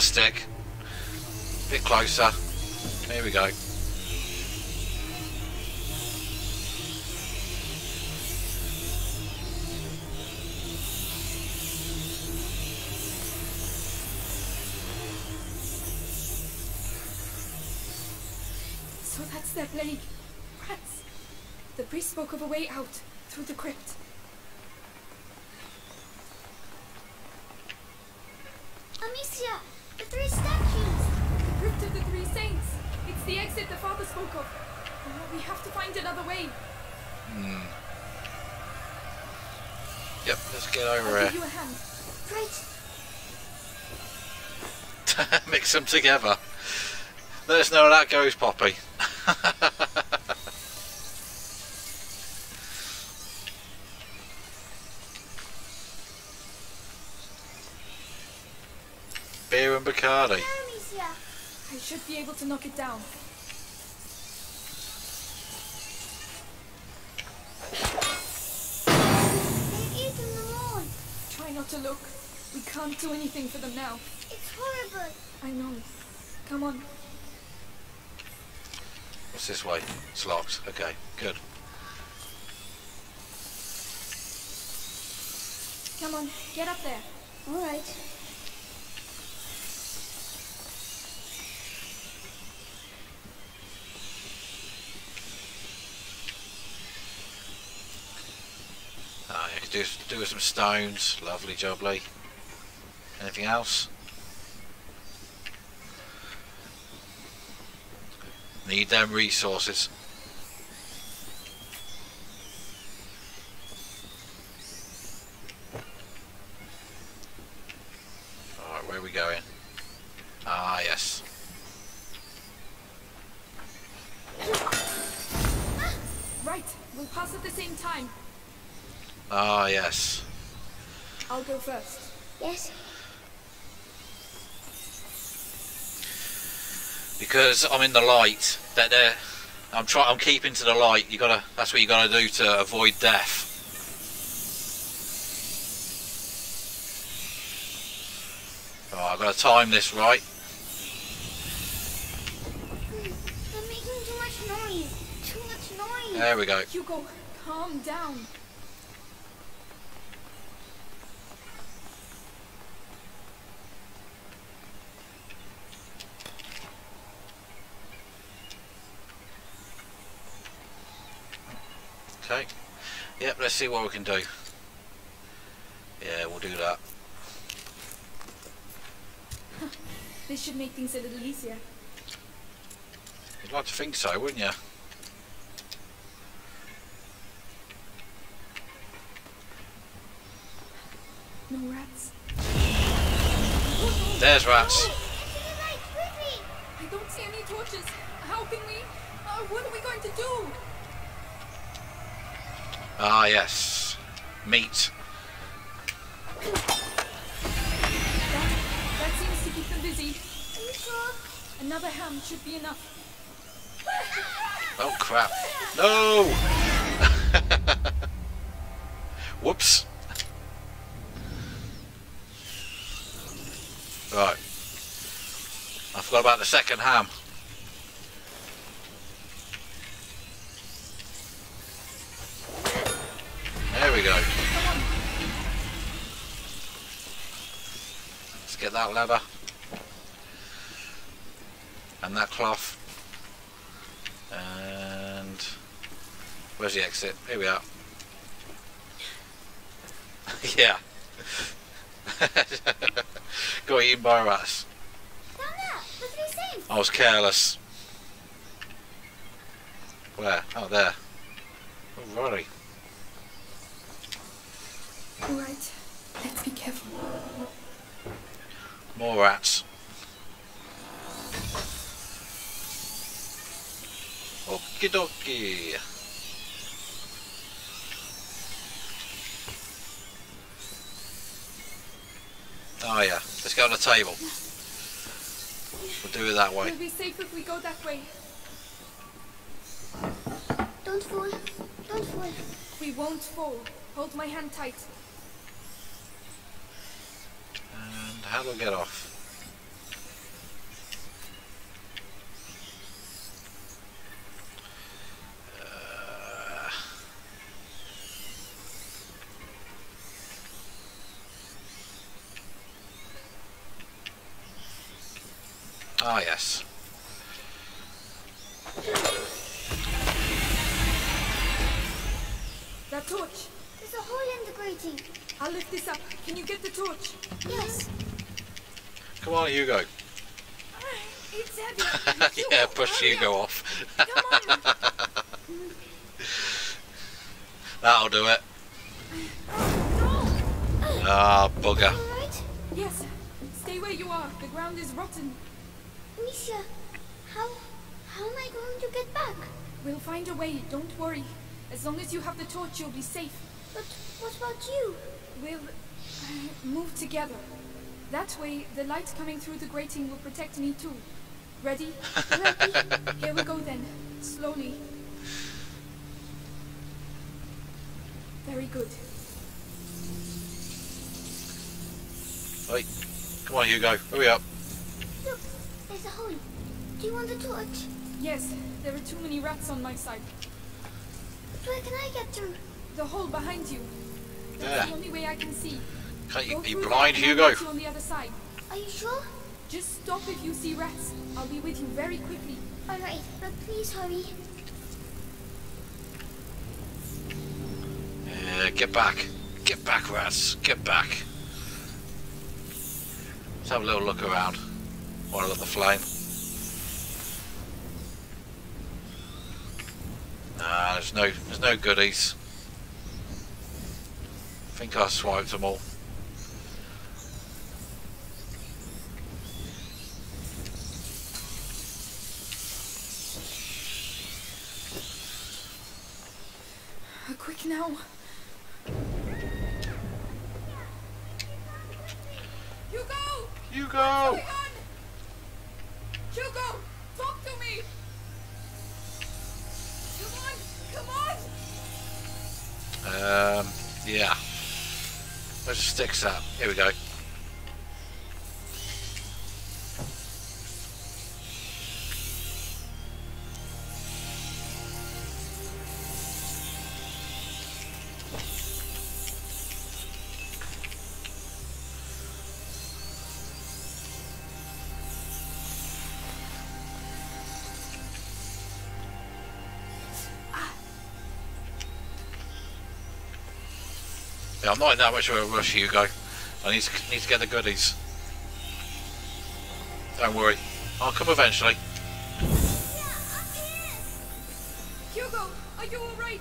Another stick. bit closer. There we go. So that's their plague. Rats. The priest spoke of a way out through the crypt. Together. Let us know how that goes, Poppy. Beer and Bacardi. I should be able to knock it down. They ate them all. Try not to look. We can't do anything for them now. It's horrible. I know. Come on. What's this way? It's locked. Okay, good. Come on. Get up there. All right. Ah, you do, do with some stones. Lovely jubbly. Anything else? Need them resources. Alright, where are we going? Ah, yes. Right, we'll pass at the same time. Ah, yes. I'll go first. Yes. Because I'm in the light. That they're, I'm trying. I'm keeping to the light. You gotta. That's what you gotta do to avoid death. Oh, I've got to time this right. They're making too much noise. Too much noise. There we go. Hugo, calm down. Okay. Yep. Let's see what we can do. Yeah, we'll do that. This should make things a little easier. You'd like to think so, wouldn't you? No rats. There's rats. I don't see any torches. How can we? Uh, what are we going to do? Ah, yes. Meat. That seems to keep them busy. Are you sure? Another ham should be enough. Oh crap. No! Whoops. Right. I forgot about the second ham. That leather. And that cloth. And where's the exit? Here we are. yeah. Got eaten by rats. Down there. Look at these things. I was careless. Where? Oh, there. Oh, Alrighty. Alright, let's be careful. More rats. Okie dokie. Oh yeah, let's go on the table. We'll do it that way. We'll be safe if we go that way. Don't fall. Don't fall. We won't fall. Hold my hand tight. And how do I get off? Uh, Ah, yes. That torch. There's a hole in the grating. I'll lift this up. Can you get the torch? Yes. Come on, Hugo. It's heavy. yeah, push Hugo off. That'll do it. Ah, bugger. Alright. Yes. Stay where you are. The ground is rotten. Misha, how how am I going to get back? We'll find a way. Don't worry. As long as you have the torch, you'll be safe. But what about you? We'll uh, move together. That way, the light coming through the grating will protect me too. Ready? Ready. Here we go then. Slowly. Very good. Right. Come on, Hugo. Hurry up. Look, there's a hole. Do you want the torch? Yes, there are too many rats on my side. But where can I get through? The hole behind you. That's Yeah. the only way I can see. Can't you be blind, that and I'll Hugo? on the other side. Are you sure? Just stop if you see rats. I'll be with you very quickly. Alright, but please hurry. Yeah, get back. Get back, rats. Get back. Let's have a little look around while I got the flame. Nah, there's no, there's no goodies. I think I swiped them all. Quick now. Hugo! Hugo! What's going on? Hugo! Talk to me! Come on! Come on! Um, yeah. Where's the sticks at? Here we go. I'm not in that much of a rush, Hugo. I need to, need to get the goodies. Don't worry. I'll come eventually. Hugo, are you alright?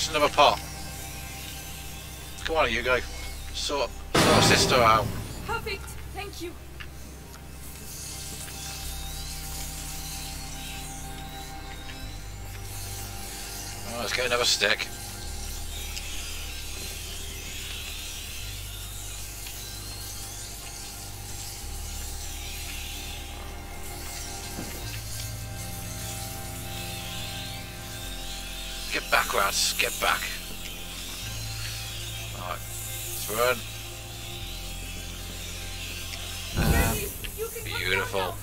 Us another pot. Come on, Hugo. Sort, sort our sister out. Perfect. Thank you. Oh, let's get another stick. Get back, rats. Get back. Alright. Let's run. Um, You can come down beautiful.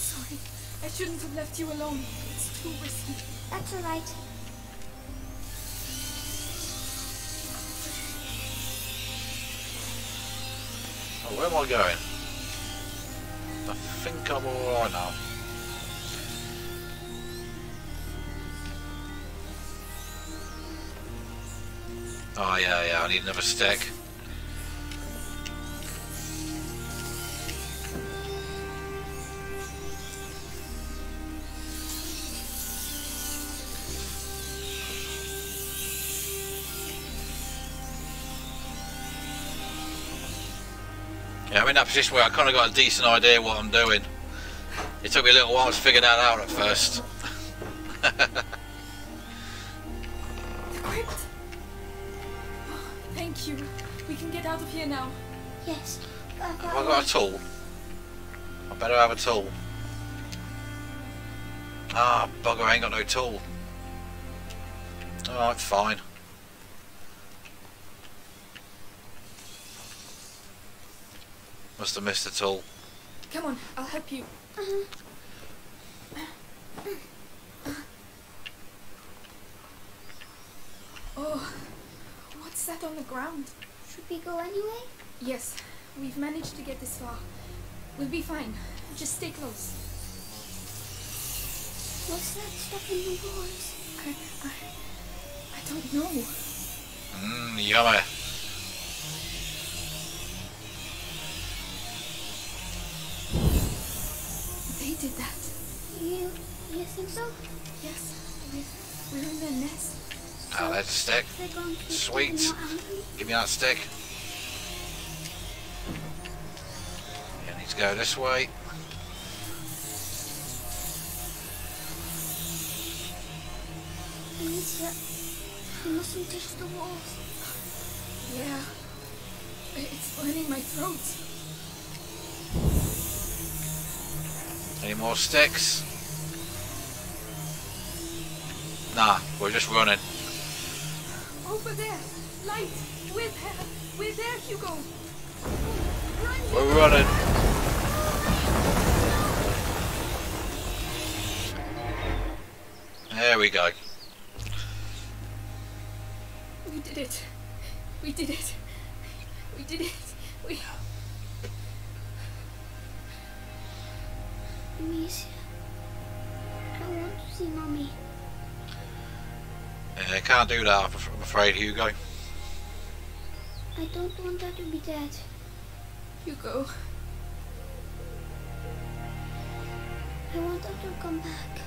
Sorry, I shouldn't have left you alone. It's too risky. That's all right. Oh, where am I going? Think I'm alright now. Oh yeah, yeah, I need another stick. Position where I kind of got a decent idea what I'm doing. It took me a little while to figure that out at first. The crypt. Oh, thank you. We can get out of here now. Yes, I've got, Have I got a tool? I better have a tool. Ah, bugger, I ain't got no tool. Alright, fine. Must have missed a all. Come on, I'll help you. Mm-hmm. Oh, what's that on the ground? Should we go anyway? Yes, we've managed to get this far. We'll be fine. Just stay close. What's that stuff in the walls? I, I, I don't know. Mmm, yummy. Think so? Yes, we're, we're in their nest. Ah, there's a stick. They're going to be Sweet. taking what angry? Give me that stick. Yeah, need to go this way. We need to. We mustn't touch the walls. Yeah. It's burning my throat. Any more sticks? Nah, we're just running. Over there! Light! We're there! We're there, Hugo! Run, We're Hugo! running. There we go. We did it! Yeah, can't that, I'm af- I'm afraid, Hugo. I don't want her to be dead. Hugo. I want her to come back.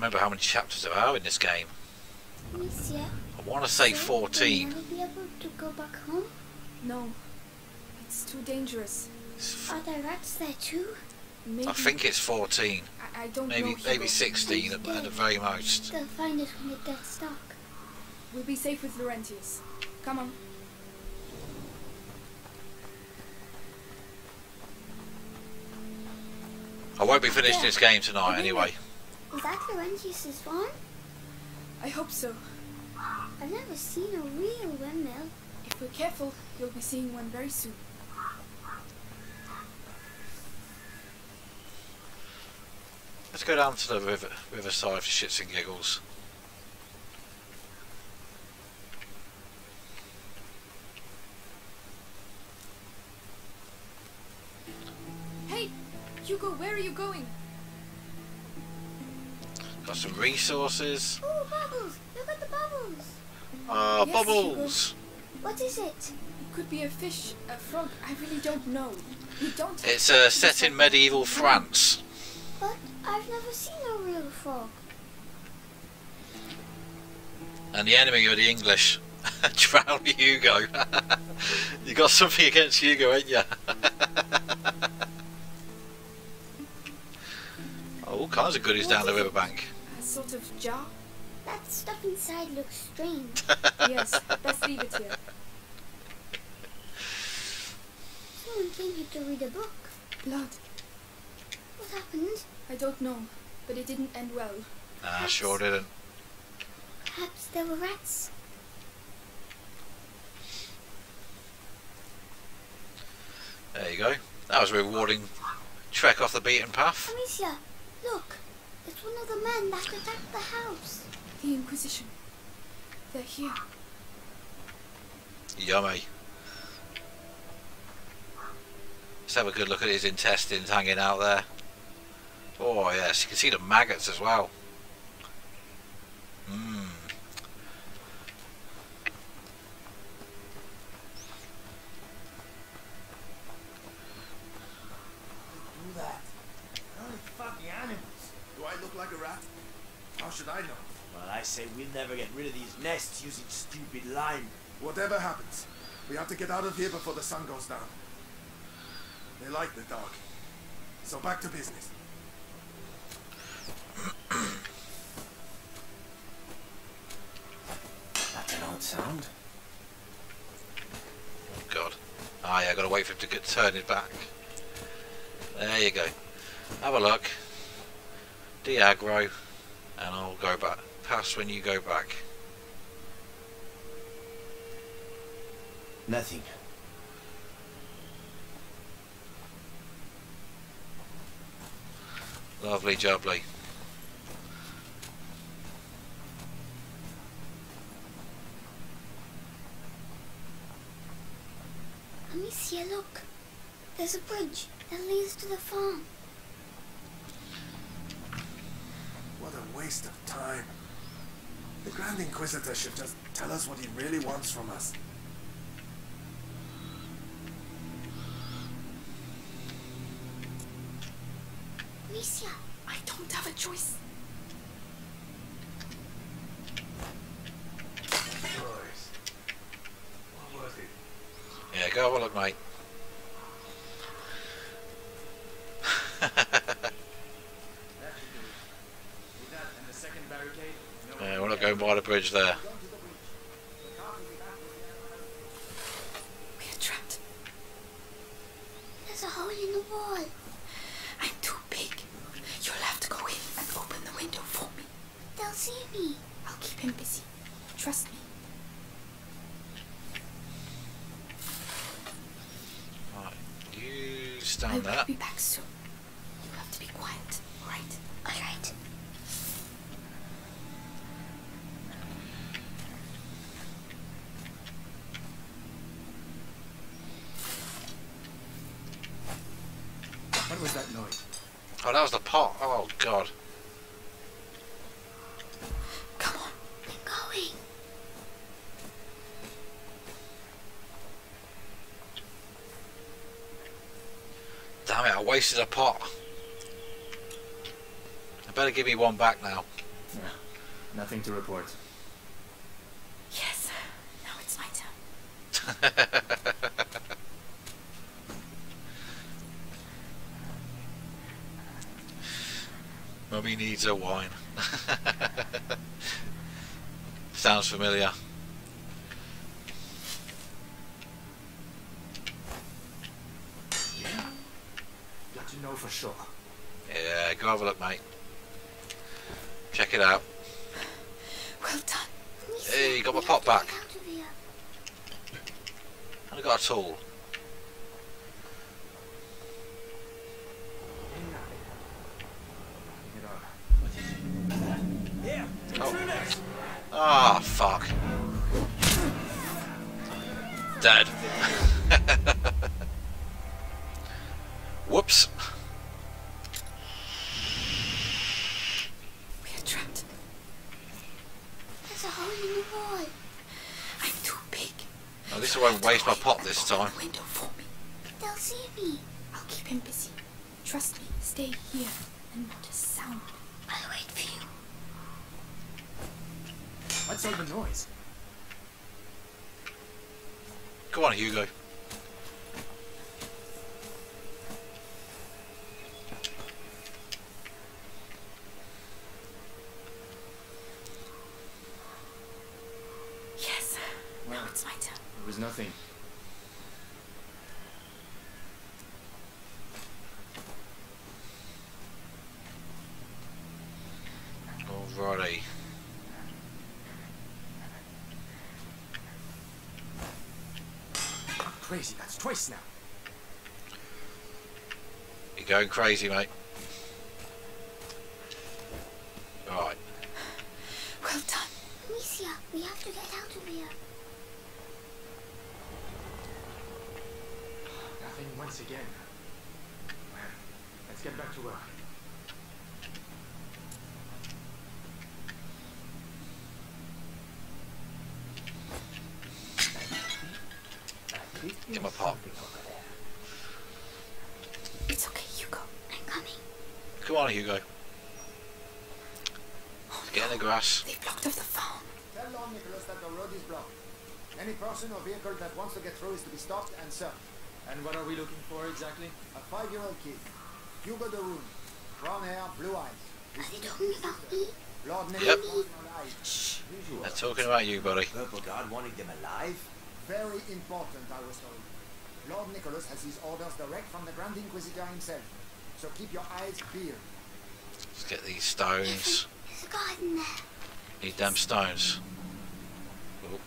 Remember how many chapters there are in this game. Amicia. I want to say so We'll 14. be able to go back home? No. It's too dangerous. Are there rats there too? Maybe... I think it's 14. I, I don't Maybe know, maybe 16 at, at the very most. They'll find us when it gets dark. We'll be safe with Laurentius. Come on. I won't be finishing this game tonight anyway. Is that Laurentius's farm? I hope so. I've never seen a real windmill. If we're careful, you'll be seeing one very soon. Let's go down to the river, riverside for shits and giggles. Hey! Hugo, where are you going? Got some resources. Oh, bubbles! Look at the bubbles! Ah, Yes, bubbles! What is it? It could be a fish, a frog. I really don't know. We don't. It's uh, set in medieval France. But I've never seen a real frog. And the enemy are the English. Drown Hugo. you got something against Hugo, ain't you? oh, all kinds of goodies down the riverbank. A sort of jar? That stuff inside looks strange. yes, best leave it here. Someone came here to read a book. Blood. What happened? I don't know, but it didn't end well. Nah, sure didn't. Perhaps there were rats. There you go. That was a rewarding trek off the beaten path. Amicia, look. It's one of the men that attacked the house. The Inquisition. They're here. Yummy. Let's have a good look at his intestines hanging out there. Oh yes, you can see the maggots as well. Mmm. Do that. They're only fucking animals. Do I look like a rat? How should I know? Well, I say we'll never get rid of these nests using stupid lime. Whatever happens, we have to get out of here before the sun goes down. They like the dark. So back to business. That's an odd sound. Oh god. Ah yeah, I gotta wait for him to get turn his back. There you go. Have a look. De-aggro. And I'll go back. Pass when you go back. Nothing. Lovely jubbly. Amicia, look. There's a bridge that leads to the farm. What a waste of time. The Grand Inquisitor should just tell us what he really wants from us. Amicia, don't have a choice. Yeah, go have a look, mate. yeah, we're there. We are trapped. There's a hole in the wall. I'm too big. You'll have to go in and open the window for me. They'll see me. I'll keep him busy. Trust me. Right, you I stand will there. be back soon. You have to be quiet, right? Alright. What was that noise? Oh, that was the pot. Oh, God. Come on. I'm going. Damn it, I wasted a pot. I better give me one back now. Yeah. Nothing to report. Yes. Now it's my turn. Mummy needs a wine. Sounds familiar. Yeah? Got to know for sure. Yeah, go have a look, mate. Check it out. Well done. Hey, you got my pot back. get out of here. And I got a tool. Crazy, that's twice now. You're going crazy, mate. Right. Well done. Amicia, we have to get out of here. Nothing once again. Well, let's get back to work. Get my pot. It's okay, Hugo. I'm coming. Come on, Hugo. Oh, get in the grass. They blocked off the phone. Tell Lord Nicholas that the road is blocked. Any person or vehicle that wants to get through is to be stopped and searched. And what are we looking for exactly? A five-year-old kid. Hugo de Rune. Brown hair, blue eyes. Are they talking about me? Lord Yep. Nicholas on eyes. They're talking about you, buddy. Purple God wanting them alive? Very important, I was told. Lord Nicholas has his orders direct from the Grand Inquisitor himself. So keep your eyes peeled. Let's get these stones. There's a garden there. Need them stones. Oh.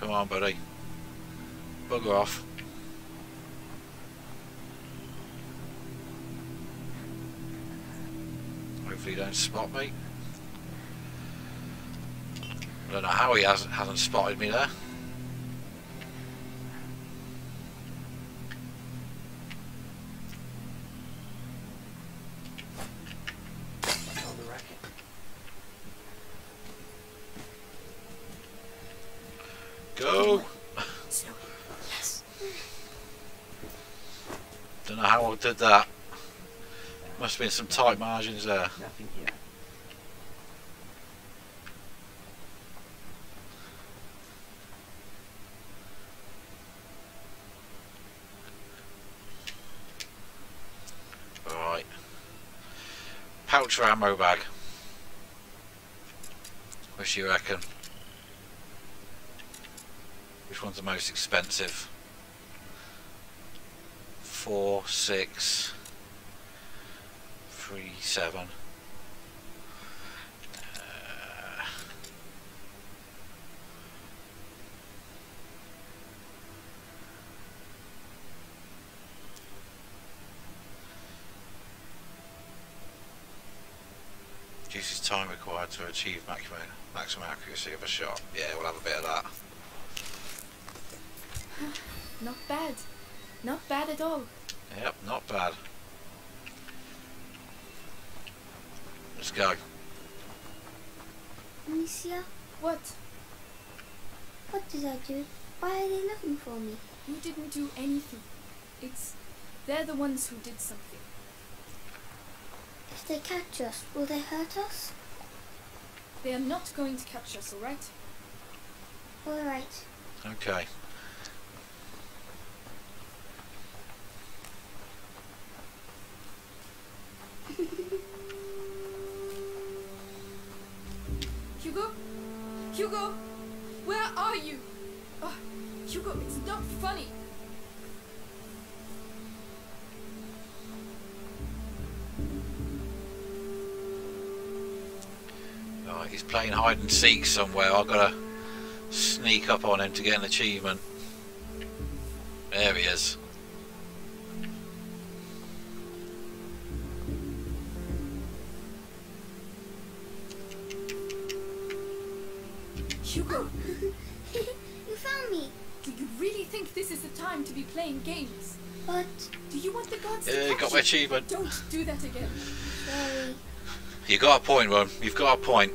Come on, buddy. Bugger off. Hopefully you don't spot me. I don't know how he hasn't, hasn't spotted me there. Don't know how I did that. Must have been some tight margins there. Nothing here. Right. Pouch or ammo bag? Which do you reckon? Which one's the most expensive? Four, six, three, seven. Uh, Reduces time required to achieve maximum, maximum accuracy of a shot. Yeah, we'll have a bit of that. Not bad. Not bad at all. Yep, not bad. Let's go. Amicia, What? what did I do? Why are they looking for me? You didn't do anything. It's. They're the ones who did something. If they catch us, will they hurt us? They are not going to catch us, alright? Alright. Okay. Playing hide and seek somewhere. I've got to sneak up on him to get an achievement. There he is. Hugo, you found me, do you really think this is the time to be playing games? but Do you want the gods to Yeah, catch got my achievement. Don't do that again. sorry. You got a point, Ron. You've got a point.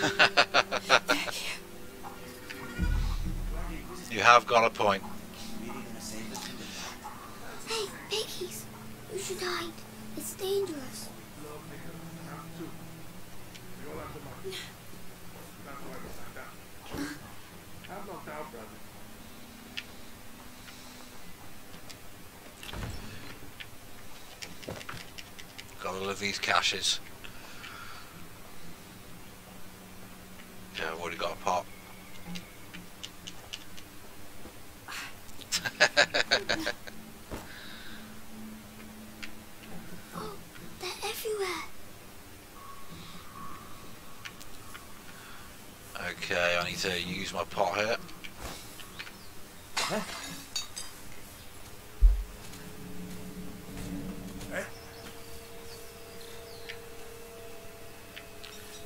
you have got a point. Hey, piggies! You should hide. It's dangerous. Gotta love these caches. Yeah, I've already got a pot. Oh, they're everywhere. Okay, I need to use my pot here.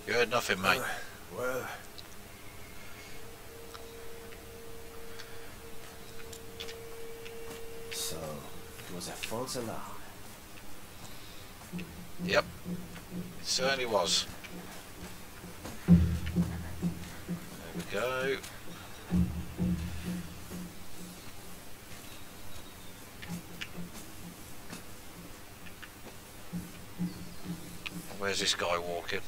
You heard nothing, mate. Uh, Well, So, it was a false alarm. Yep, it certainly was. There we go. Where's this guy walking?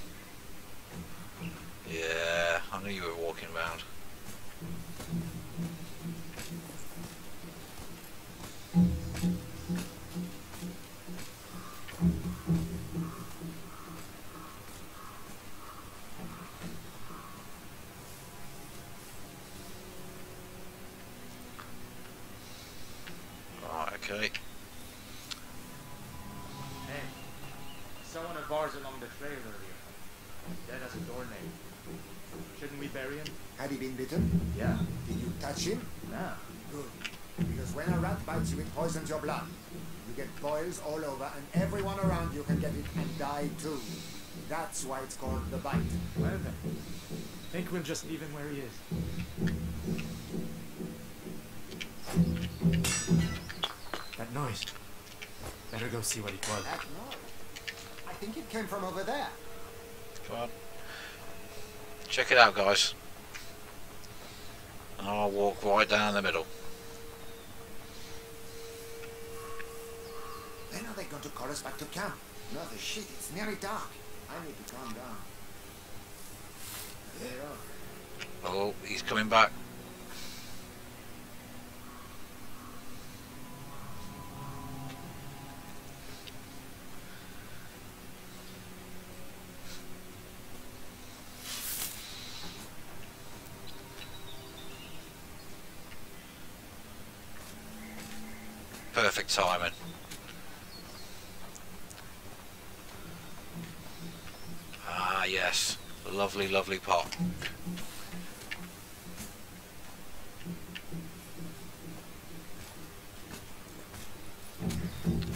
Yeah, I knew you were walking around. It's called the bite. Well then. think we'll just leave him where he is. That noise. Better go see what it was. That noise. I think it came from over there. Come on. Check it out, guys. And I'll walk right down the middle. When are they going to call us back to camp? No, the shit, it's nearly dark. I need to calm down. Oh, he's coming back. Perfect timing. Ah, Ah, yes. Lovely, lovely pot.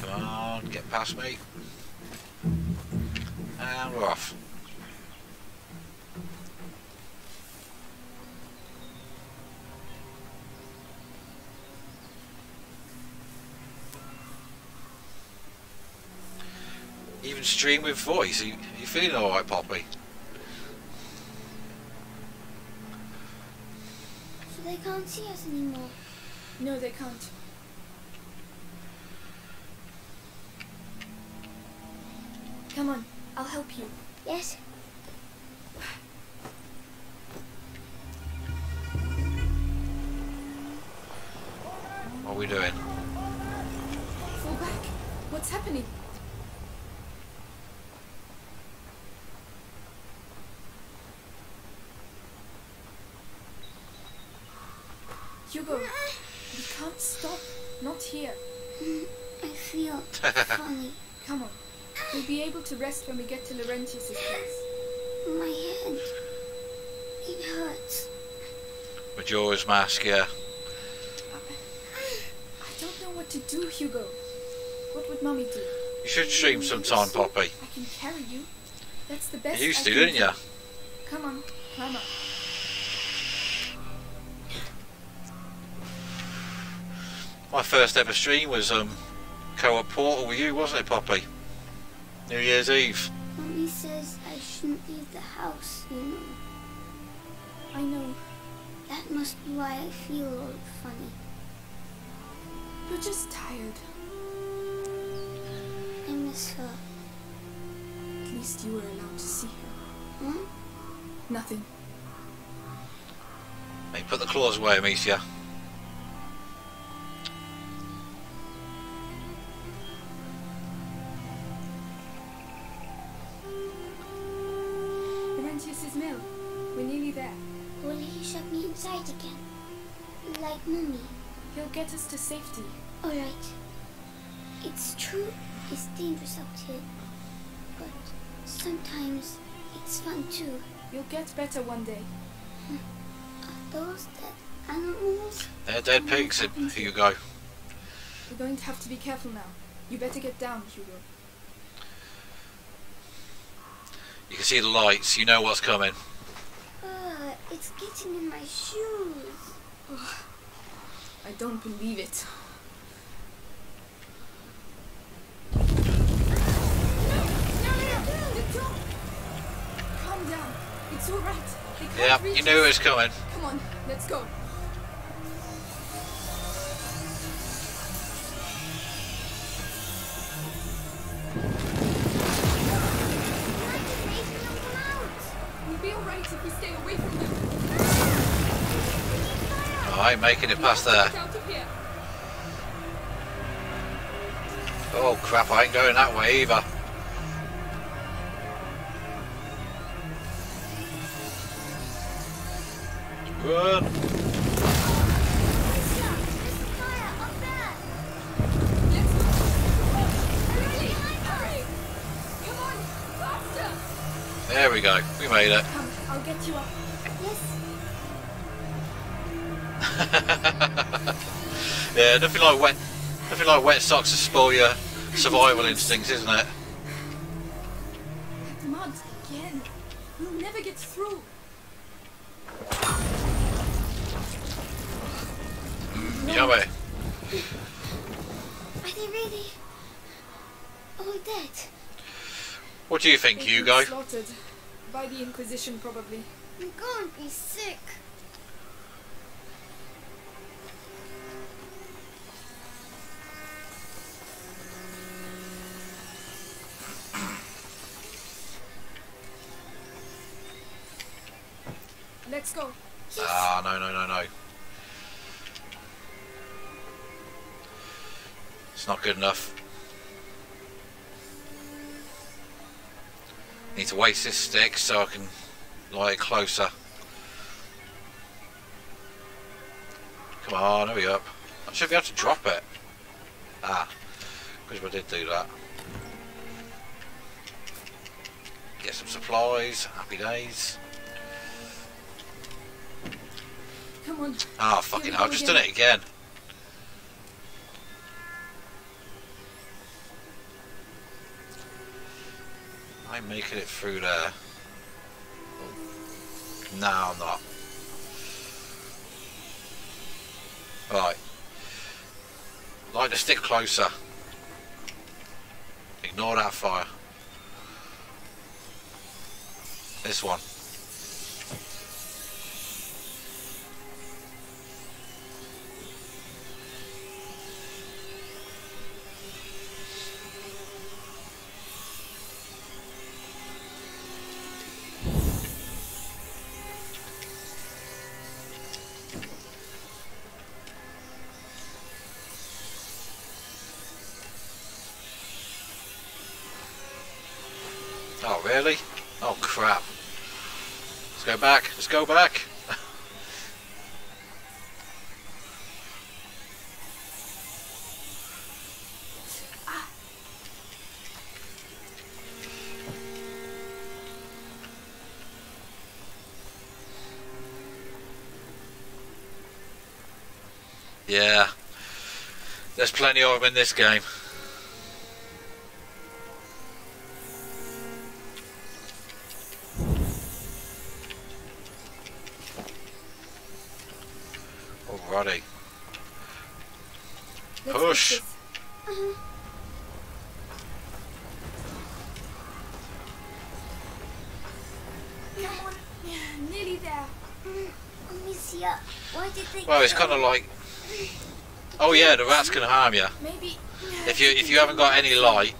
Come on, get past me. And we're off. Even stream with voice. Are you, are you feeling alright, Poppy? So they can't see us anymore. No, they can't. Come on, I'll help you. Yes? What are we doing? Fall back. What's happening? Hugo, we can't stop. Not here. I feel funny. Come on. We'll be able to rest when we get to Laurentius's place. My head. It hurts. Majora's Mask, yeah. I don't know what to do, Hugo. What would Mummy do? You should stream sometime, Poppy. I can carry you. That's the best. You used I to, can didn't do. you? Come on, climb up. My first ever stream was um, co-op Portal with you, wasn't it, Poppy? New Year's Eve. Mommy says I shouldn't leave the house, you know. I know. That must be why I feel all funny. You're just tired. I miss her. At least you were allowed to see her. Hmm? Nothing. Hey, put the claws away, Amicia. To safety. Alright. It's true it's dangerous out here. But sometimes it's fun too. You'll get better one day. Are those dead animals? They're dead pigs, here you go. We're going to have to be careful now. You better get down, Hugo. You can see the lights, you know what's coming. Uh, it's getting in my shoes. I don't believe it. Calm down. It's all right. They Yeah, you knew it was coming. Come on, let's go. We'll be all right if we stay away from them. Ain't making it past there. Oh crap, I ain't going that way either. Run! There we go, we made it. Come, I'll get you up. yeah, nothing like wet, nothing like wet socks to spoil your survival instincts, isn't it? Mugs again. We'll never get through. Mm, yummy. Are they really all dead? What do you think, Hugo? Slaughtered by the Inquisition, probably. I'm going to be sick. Let's go. Ah, no, no, no, no. It's not good enough. Need to waste this stick so I can lie closer. Come on, hurry up. I should be able to drop it. Ah, because I did do that. Get some supplies, happy days. Come on. Ah, fucking hell, I've just done it again. I'm making it through there. No, I'm not. Right. Like to stick closer. Ignore that fire. This one. Go back. Yeah. There's plenty of them in this game. Well, it's kind of like, oh yeah, the rats can harm you. If you if you haven't got any light,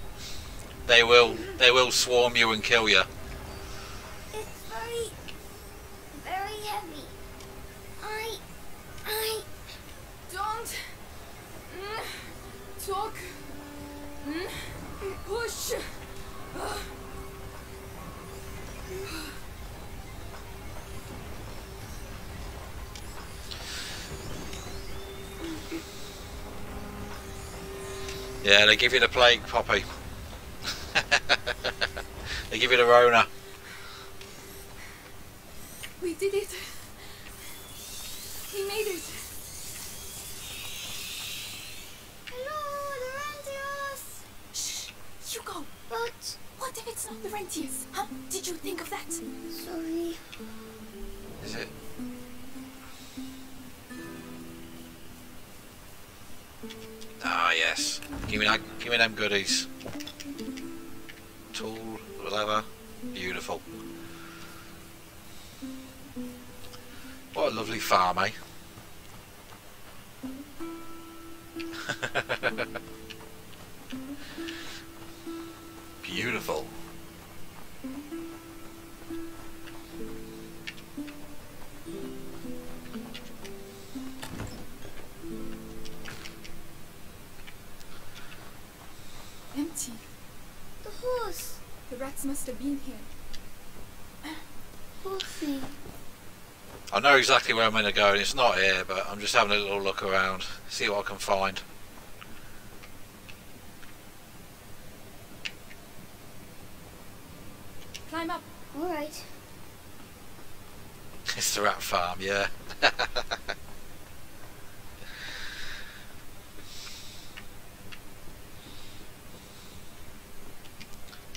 they will they will swarm you and kill you. Give you the plague, Poppy. they give you the Rona. We did it. Goodies. Where I'm going to go, and it's not here, but I'm just having a little look around, see what I can find. Climb up. All right. It's the rat farm, yeah.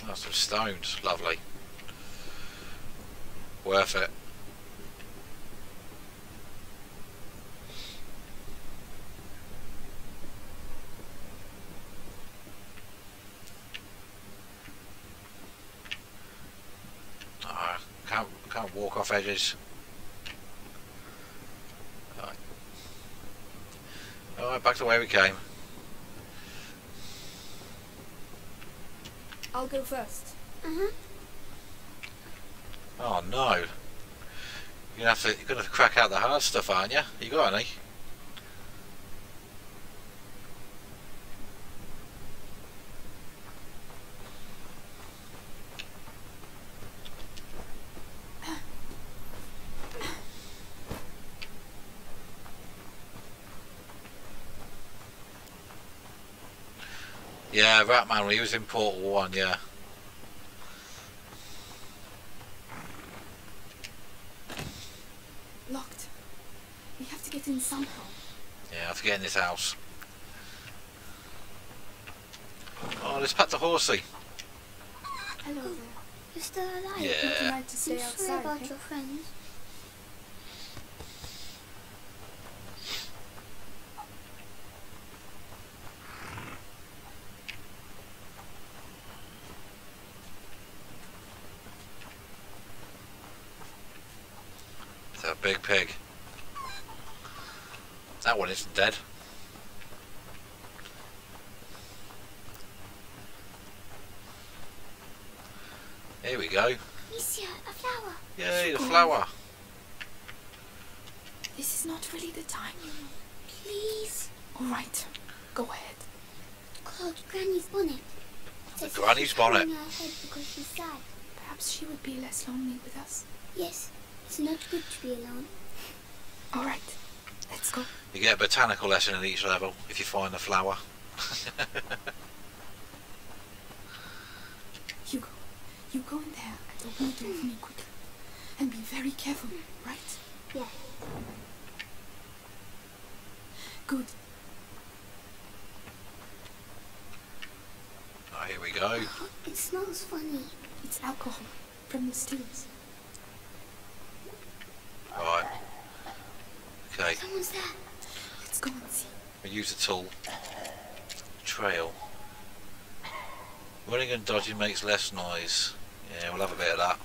oh, some stones, lovely. Worth it. walk off edges. Alright. Alright, back to where we came. I'll go first. Uh-huh. Oh no. You're gonna have to you're gonna have to crack out the hard stuff, aren't you? You got any? Yeah, Ratman, he was in Portal 1, yeah. Locked. We have to get in somehow. Yeah, I have to get in this house. Oh, let's pat the horsey. Hello there. You're still alive. Yeah. Would you like to stay I'm sorry about eh? your friends. It's a big pig. That one isn't dead. Here we go. Amicia, a flower. Yay, the flower. This is not really the time, you know. Please. All right, go ahead. Called Granny's bonnet. The Says Granny's she's bonnet. covering her head because she's sad. Perhaps she would be less lonely with us. Yes, it's not good to be alone. All right, let's go. You get a botanical lesson at each level if you find a flower. Hugo, you go in there and open the door for me quickly. And be very careful, right? Yeah. Good. Oh, here we go. It smells funny. It's alcohol from the stills. Right. Okay, Someone's there. Let's go and see. we use the tool. Trail. Running and dodging makes less noise. Yeah, we'll have a bit of that.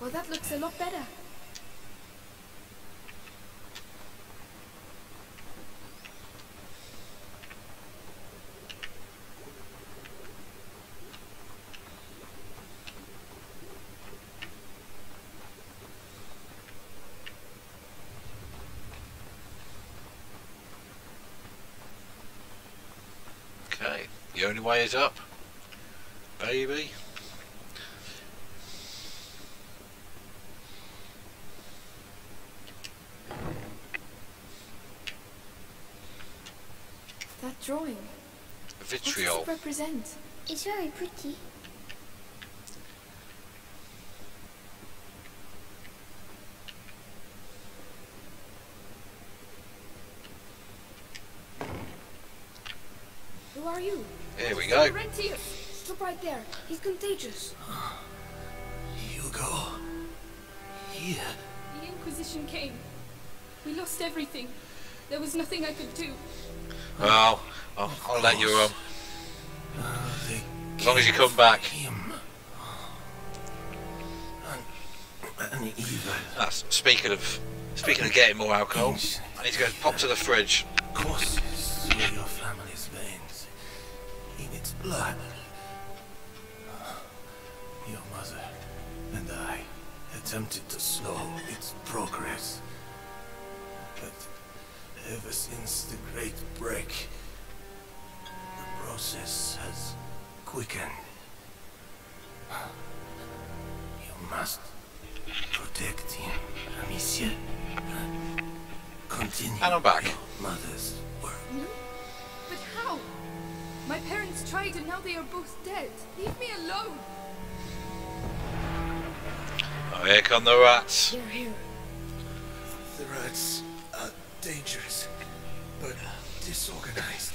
Well, that looks a lot better. Okay, the way is up. Baby. That drawing. What does it represent? It's very pretty. Who are you? Here we go. Stop right there. He's contagious. Hugo. Here. The Inquisition came. We lost everything. There was nothing I could do. Well, I'll, I'll let you um. They As long as you come back. him. An, an evil. That's speaking of speaking of getting more alcohol. I need to go pop to the fridge. Of through blood. Your mother and I attempted to slow its progress. But ever since the Great Break, the process has quickened. You must protect him, Amicia. Continue And I'm back. your mother's work. Mm-hmm. No? But how? My parents tried and now they are both dead. Leave me alone. Oh, here come the rats. They're here. The rats are dangerous, but disorganized.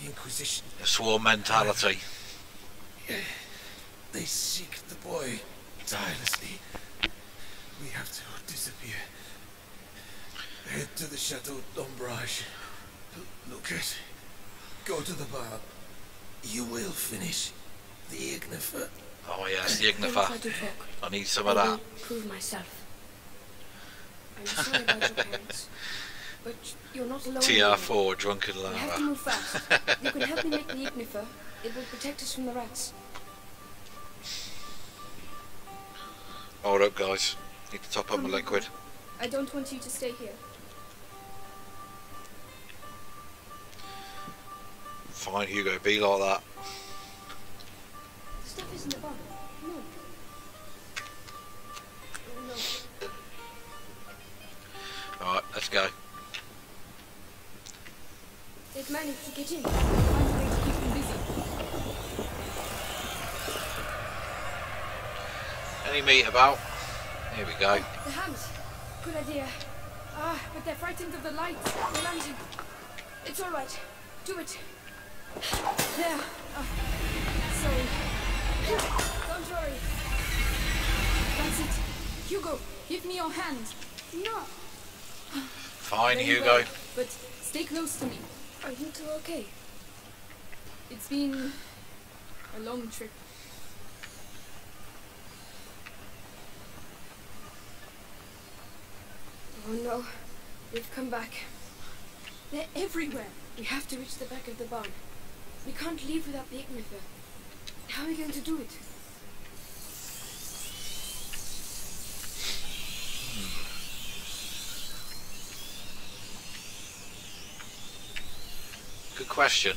The Inquisition, The swarm mentality. they seek the boy tirelessly. We have to disappear. Head to the Chateau d'Ombrage. L- Lucas, go to the bar. You will finish the Ignifer. Oh yes, the Don't Ignifer. try to talk. I need some of that. will prove myself. I'm sorry about your parents, but you're not alone. anymore. TR4, drunken We have to move fast. you can help me make the Ignifer. It will protect us from the rats. Hold up, guys. Need to top up my liquid. I don't want you to stay here. Fine, Hugo, be like that. Stuff is in the barn. No. No. Alright, let's go. They've managed to get in. Find a way to keep them busy. Any meat about? Here we go. The hams. Good idea. Ah, but they're frightened of the lights. They're lunging. It's all right. Do it. There. Sorry. Don't worry. That's it. Hugo, give me your hand. No. Fine, Very Hugo. well, but stay close to me. Are you two okay? It's been a long trip. Oh no. They've come back. They're everywhere. We have to reach the back of the barn. We can't leave without the Ignifer. How are we going to do it? Hmm. Good question.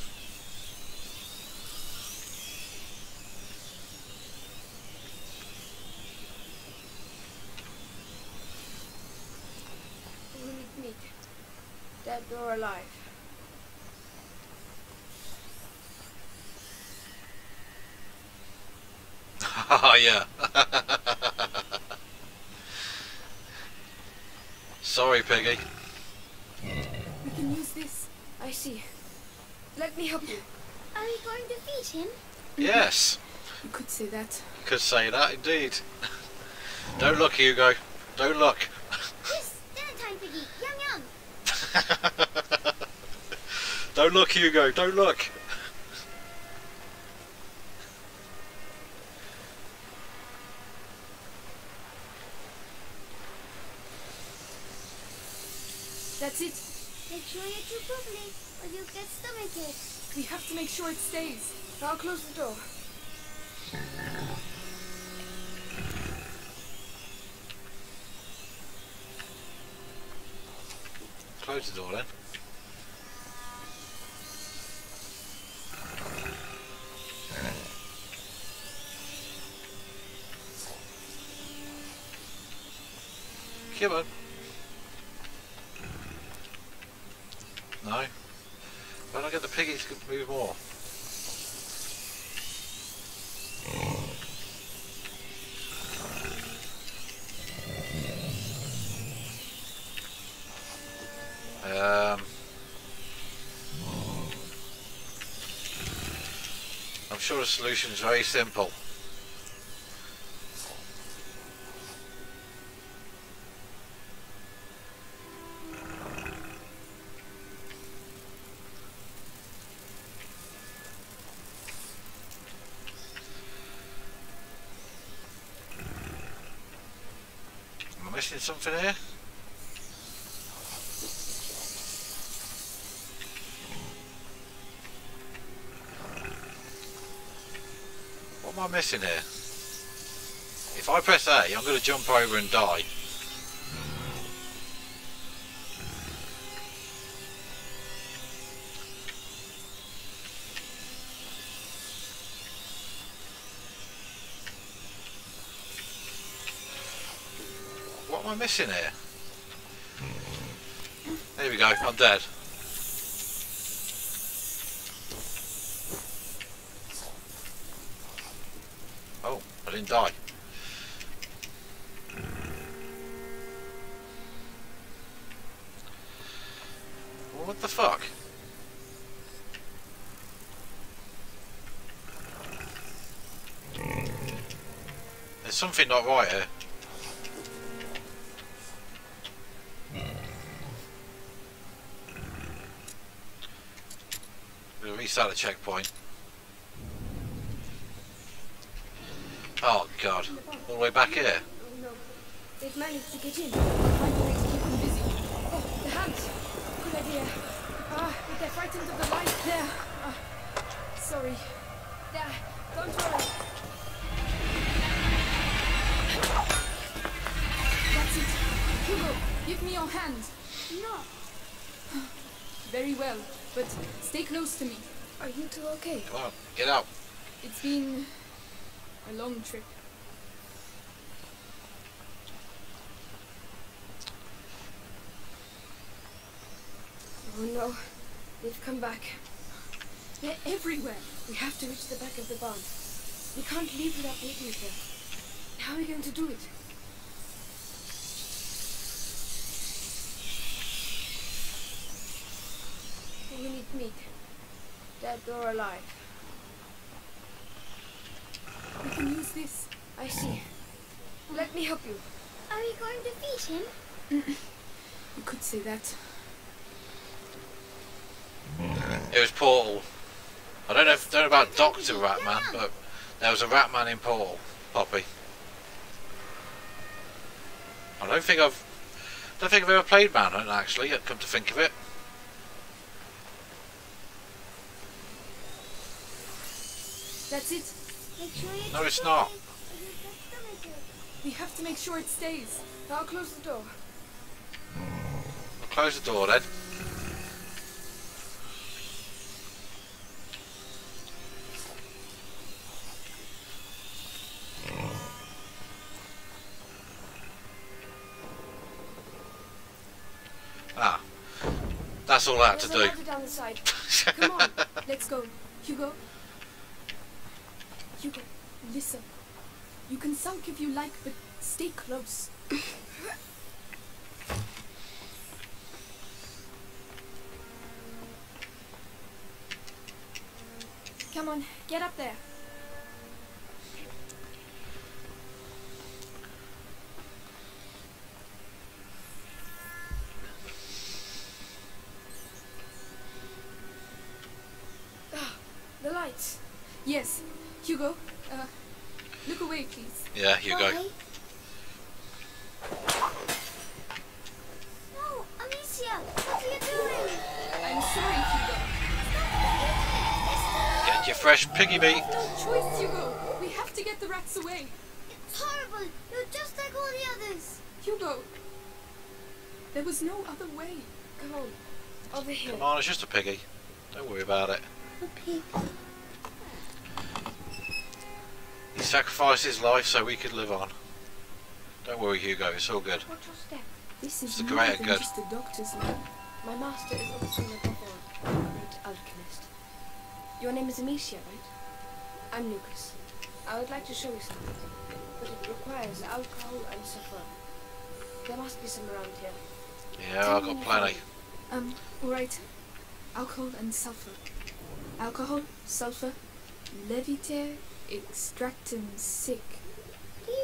We need meat. Dead or alive. Oh, yeah. Sorry, Piggy. We can use this. I see. Let me help you. Are we going to feed him? Yes, You could say that. you could say that indeed. Don't look, Hugo. Don't look. Yes, dinner time, Piggy. Yum yum. Don't look, Hugo. Don't look. That's it. Make sure you chew properly, or you'll get stomachache. We have to make sure it stays. I'll close the door. Close the door then. Come on. No. Why don't I get the piggies to move more? Um, I'm sure the solution is very simple. Am I missing something here? Am I missing here? If I press A, I'm going to jump over and die. What am I missing here? There we go, I'm dead. Oh, I didn't die. What the fuck? There's something not right here. We'll restart the checkpoint. God. All the way back here? Oh no. They've managed to get in. Find a way to keep them busy. Oh, the hands. Good idea. Ah, but they're frightened of the light. There. Ah, sorry. There. Don't worry. That's it. Hugo, give me your hand. No. Very well, but stay close to me. Are you two okay? Come on, get out. It's been a long trip. Oh no. They've come back. They're everywhere. We have to reach the back of the barn. We can't leave without the Ignifer. How are we going to do it? We need meat. Dead or alive. We can use this. I see. Let me help you. Are we going to feed him? You could say that. It was Portal. I don't know, if, don't know about Doctor Ratman, but there was a Ratman in Portal. Poppy. I don't think I've, don't think I've ever played Manhunt actually. Come to think of it. That's it. Make sure you No, it's not. We have to make sure it stays. I'll close the door. I'll close the door then. Ah, that's all I had to do. down the side. Come on, let's go. Hugo. Hugo, listen. You can sulk if you like, but stay close. Come on, get up there. Ah, the lights. Yes, Hugo. Uh, look away, please. Yeah, Hugo. go. Why? No, Amicia, what are you doing? I'm sorry, Hugo. Get your fresh piggy meat. No choice, Hugo. We have to get the rats away. It's horrible. You're just like all the others. Hugo. There was no other way. Come on. Over here. Come on, it's just a piggy. Don't worry about it. A pig. He sacrificed his life so we could live on. Don't worry, Hugo. It's all good. Watch your step. This It's is the more greater than good. just a doctor's note. My master is also an a great alchemist. Your name is Amicia, right? I'm Lucas. I would like to show you something, but it requires alcohol and sulfur. There must be some around here. Yeah, I've got plenty. Um, alright. Alcohol and sulfur. Alcohol, sulfur, leviter, extractum sic.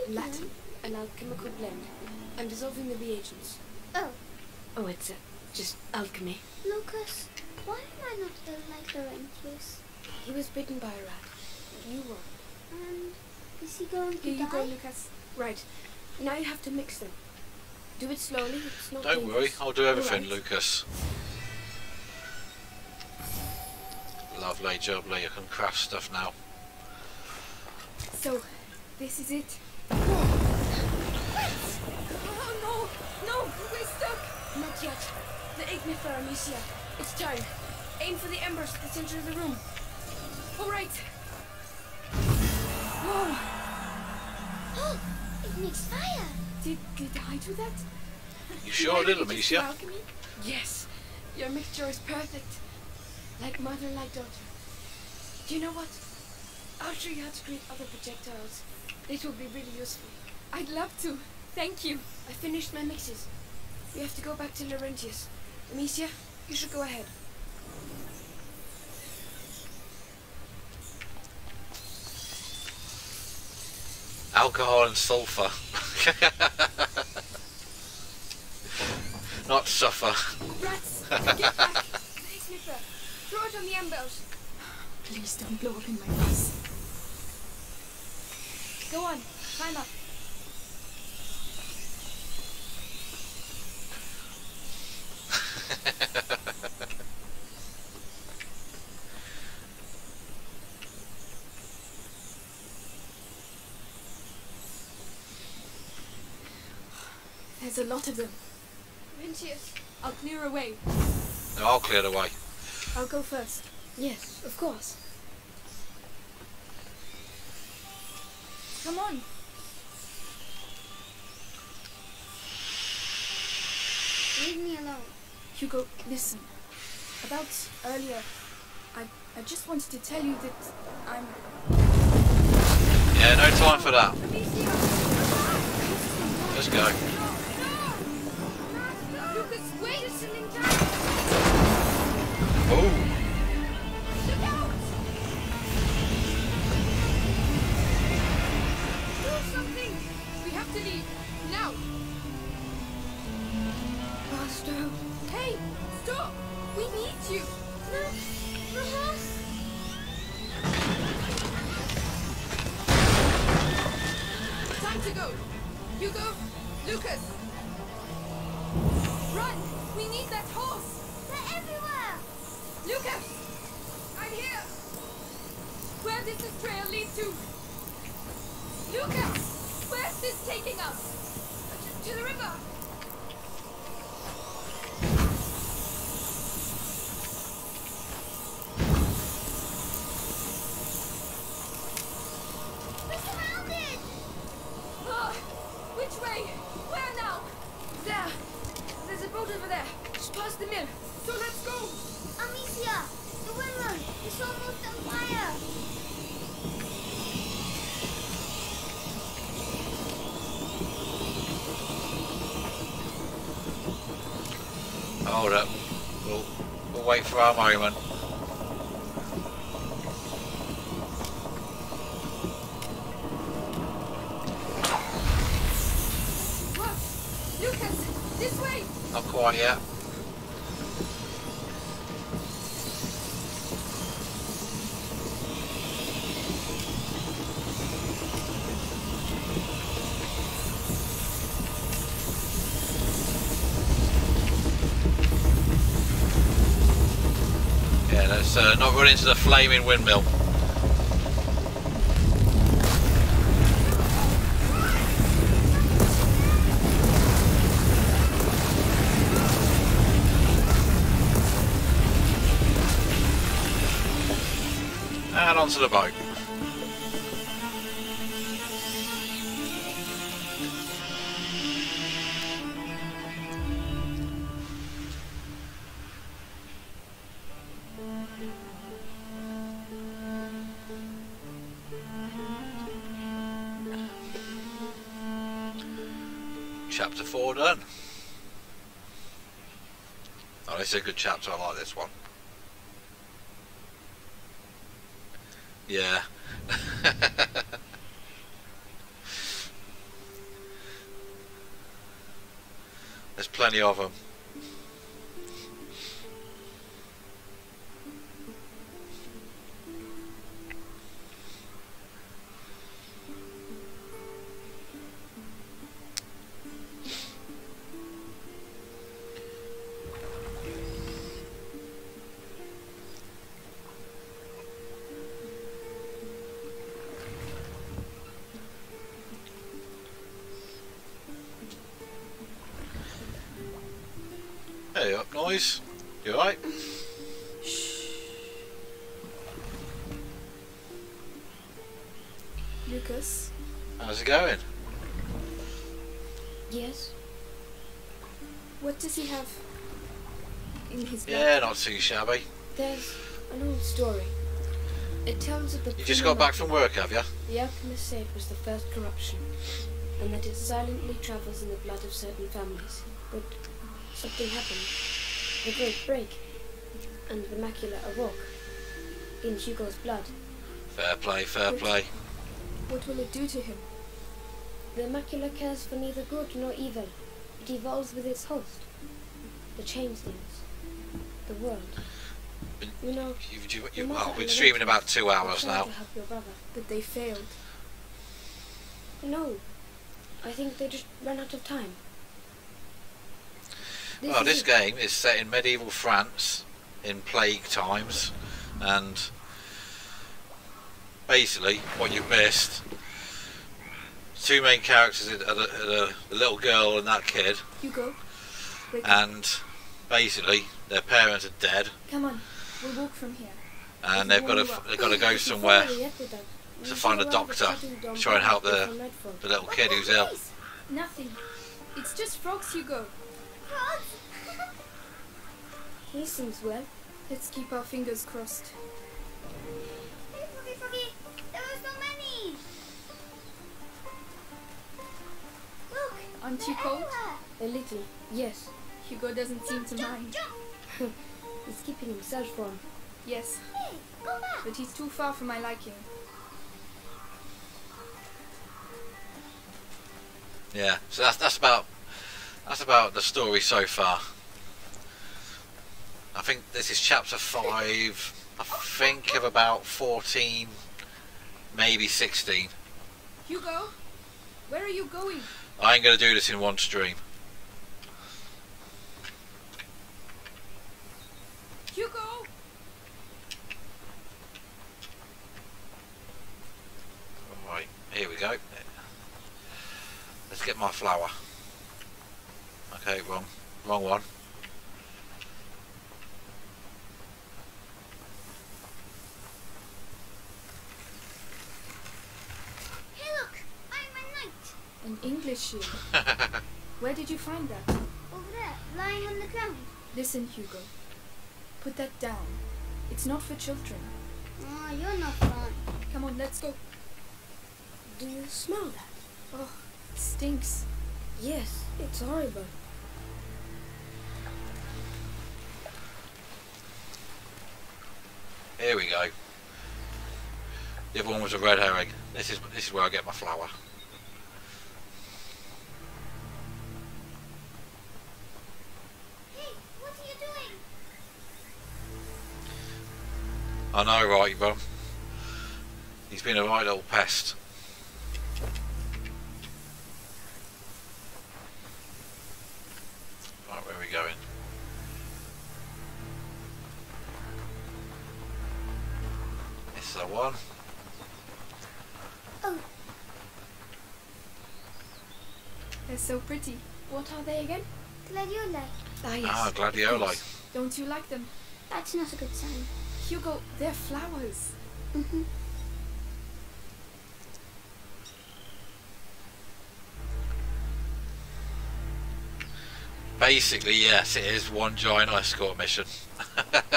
Latin. An alchemical blend. I'm dissolving the reagents. Oh, Oh, it's uh, just alchemy. Lucas, why am I not ill like Laurentius? He was bitten by a rat. You were. And is he going to Here you die? go, Lucas. Right. Now you have to mix them. Do it slowly. It's not Don't worry. I'll do everything, Alright. Lucas. Lovely, jubbly. You can craft stuff now. So, this is it. Oh no! No! We're stuck! Not yet. The ignifer, Amicia. It's time. Aim for the embers at the center of the room. Alright! Whoa! Oh, it makes fire. Did, did I do that? You sure did, Did I just do Amicia? alchemy? Yes. Your mixture is perfect. Like mother, like daughter. Do you know what? I'll show you how to create other projectiles. This will be really useful. I'd love to. Thank you. I finished my mixes. We have to go back to Laurentius. Amicia, you should go ahead. Alcohol and sulfur. Not suffer. Rats! Get back! The ignifer. Throw it on the embers. Please don't blow up in my face. Go on. Climb up. There's a lot of them. Vincius. I'll clear away. No, I'll clear the way. I'll go first. Yes, of course. Come on. Leave me alone. Hugo, listen. About earlier, I I just wanted to tell you that I'm Yeah, no time for that. Let's go. Lucas, wait a second. Oh. To go! Hugo! Lucas! Run! We need that horse! They're everywhere! Lucas! I'm here! Where does this trail lead to? Lucas! Where's this taking us? To, to the river! We're surrounded! Ah, which way? Where now? There. There's a boat over there. Just past the mill. So let's go! Amicia! The windmill! It's almost on fire! Hold up. We'll, we'll wait for our moment. What? Lucas! This way! Not quite yet. Yeah, let's into the flaming windmill. And onto the boat. Chapter, not too shabby. There's an old story. It tells of the You just got back from work, have you? The alchemist said it was the first corruption, and that it silently travels in the blood of certain families. But something happened. The great break, and the macula awoke in Hugo's blood. Fair play, fair play. What will it do to him? The macula cares for neither good nor evil. It evolves with its host. The changelings. The world. You know, You've, you, you, well, we're you streaming about two hours now. to help your brother. But they failed. No. I think they just ran out of time. This well, this game is set in medieval France in plague times, and basically, what you've missed two main characters are the, are the, the little girl and that kid, Hugo, and basically, their parents are dead, Come on. We'll walk from here. and they've got to they've got to go somewhere to find a doctor to try and help the the little kid who's ill. Nothing. It's just frogs, Hugo. He seems well. Let's keep our fingers crossed. Hey, Froggy, Froggy, there are so many. Look, Aren't you cold? everywhere. A little, yes. Hugo doesn't seem to mind. He's keeping himself warm. Yes, Hey, go back. but he's too far for my liking. Yeah, so that's that's about that's about the story so far. I think this is chapter five. I think of about fourteen, maybe sixteen. Hugo, where are you going? I ain't gonna do this in one stream. Hugo! Right, here we go. Let's get my flower. Okay, wrong, wrong one. Hey, look, I'm a knight. An English shield. Where did you find that? Over there, lying on the ground. Listen, Hugo. Put that down. It's not for children. Oh, you're not fun. Come on, let's go. Do you smell that? Oh, it stinks. Yes, it's horrible. Here we go. The other one was a red herring. This is this is where I get my flower. Hey, what are you doing? I know, right, bro. He's been a right old pest. Right, where are we going? This is the one. Oh, They're so pretty. What are they again? gladioli. Ah, yes. Ah, gladioli. course. Don't you like them? That's not a good sign. Hugo, they're flowers. Mm-hmm. Basically, yes, it is one giant escort mission.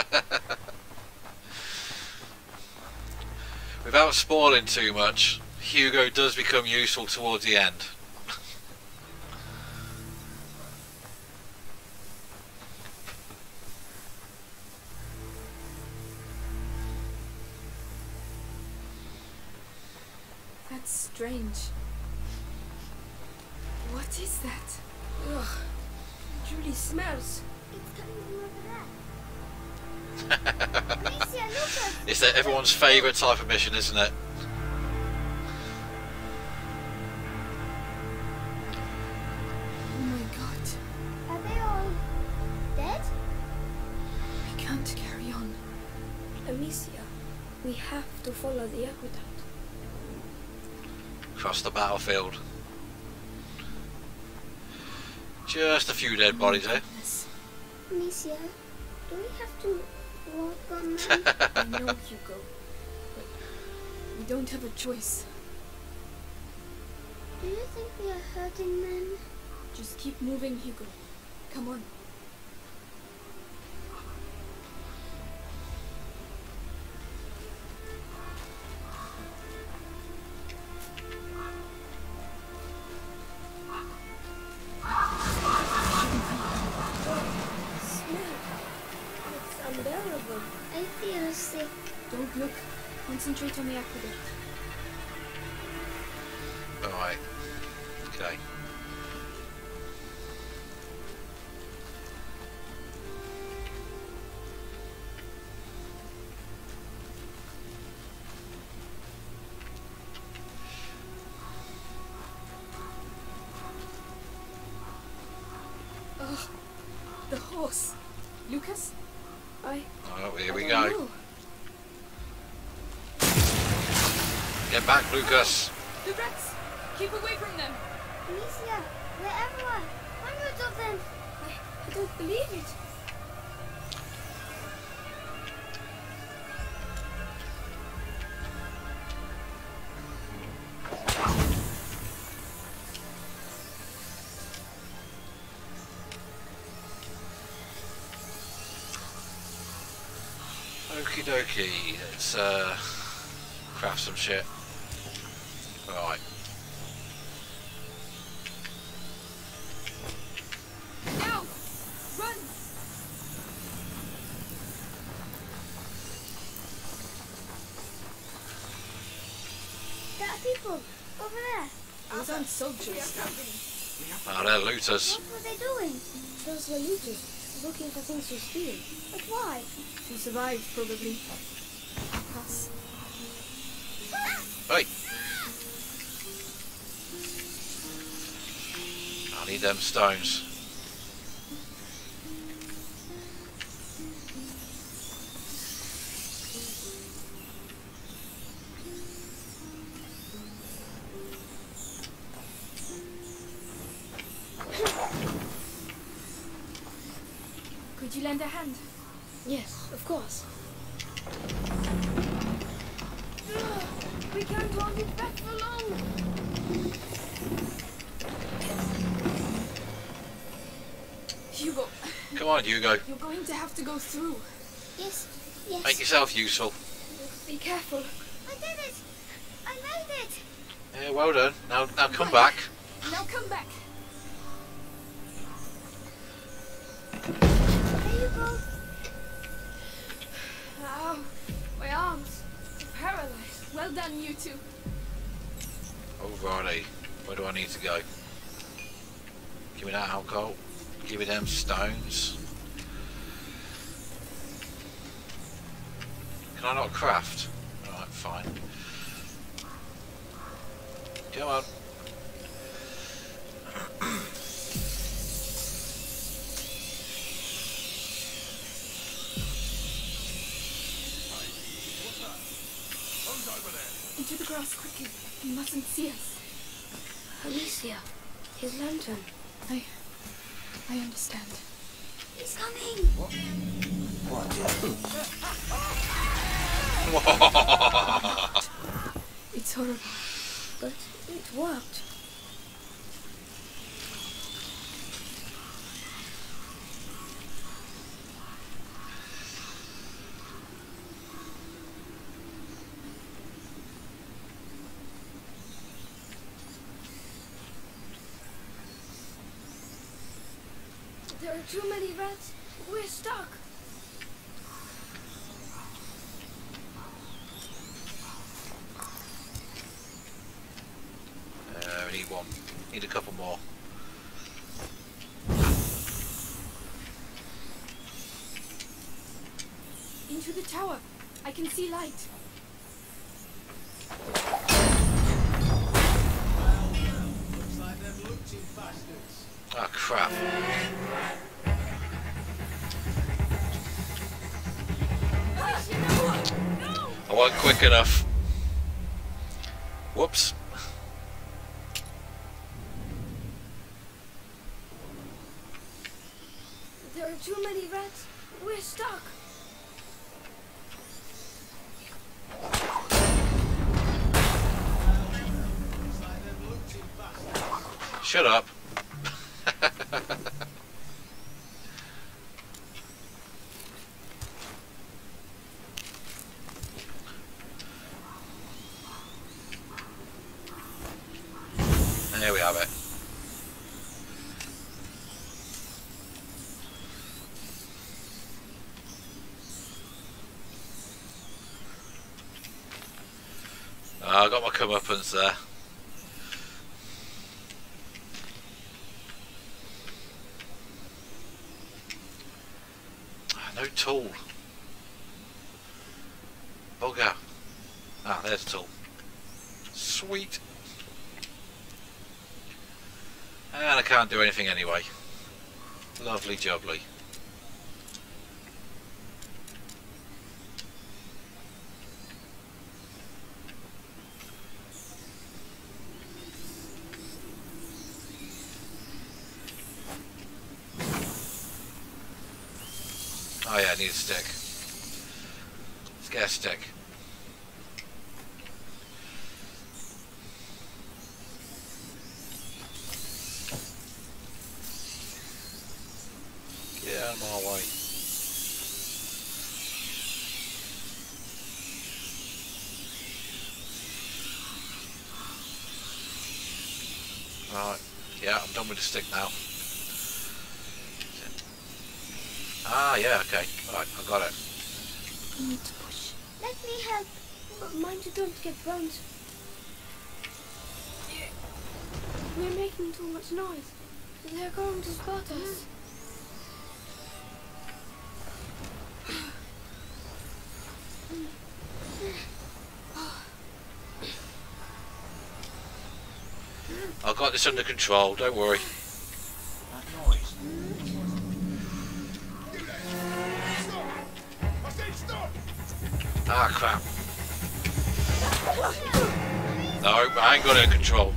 Without spoiling too much, Hugo does become useful towards the end. It's that everyone's favourite type of mission, isn't it? Oh my god. Are they all dead? I can't carry on. Amicia, we have to follow the aqueduct. Across the battlefield. Few dead bodies eh? there. Goodness. Amicia, do we have to walk on them? I know, Hugo. But we don't have a choice. do you think we are hurting them? Just keep moving, Hugo. Come on. accident. Alright. Okay. Oh, the horse. Lucas? I... Oh, here we go. Lucas. The rats! Keep away from them! Amicia, they're everywhere. Hundreds of them. I, I don't believe it. Okie dokie. Let's uh, craft some shit. Right. Now! Run! There are people over there. Those aren't soldiers. Oh, they're looters. What were they doing? Those were looters, looking for things to steal. But why? To survive, probably. Us. Hey. Them stones. Going to have to go through. Yes, yes. Make yourself useful. Be careful. I did it. I made it. Yeah, well done. Now, now come back. Now come back. There you go. Ow, my arms. I'm paralyzed. Well done, you two. Oh, Alrighty. Where do I need to go? Give me that alcohol. Give me them stones. Are too many rats. We're stuck. Uh, we need one. Need a couple more. Into the tower. I can see light. Quick enough. Got my comeuppance there. Ah, No tool. Bugger. Ah, there's a tool. Sweet. And I can't do anything anyway. Lovely jubbly. Aztec. Get out of my way. Right, yeah, I'm done with the stick now. Ah, yeah, okay. Right, I got it help, mind you don't get burnt. We're making too much noise. They're going to spot us. I've got this under control, don't worry. crap. No, I ain't got it control.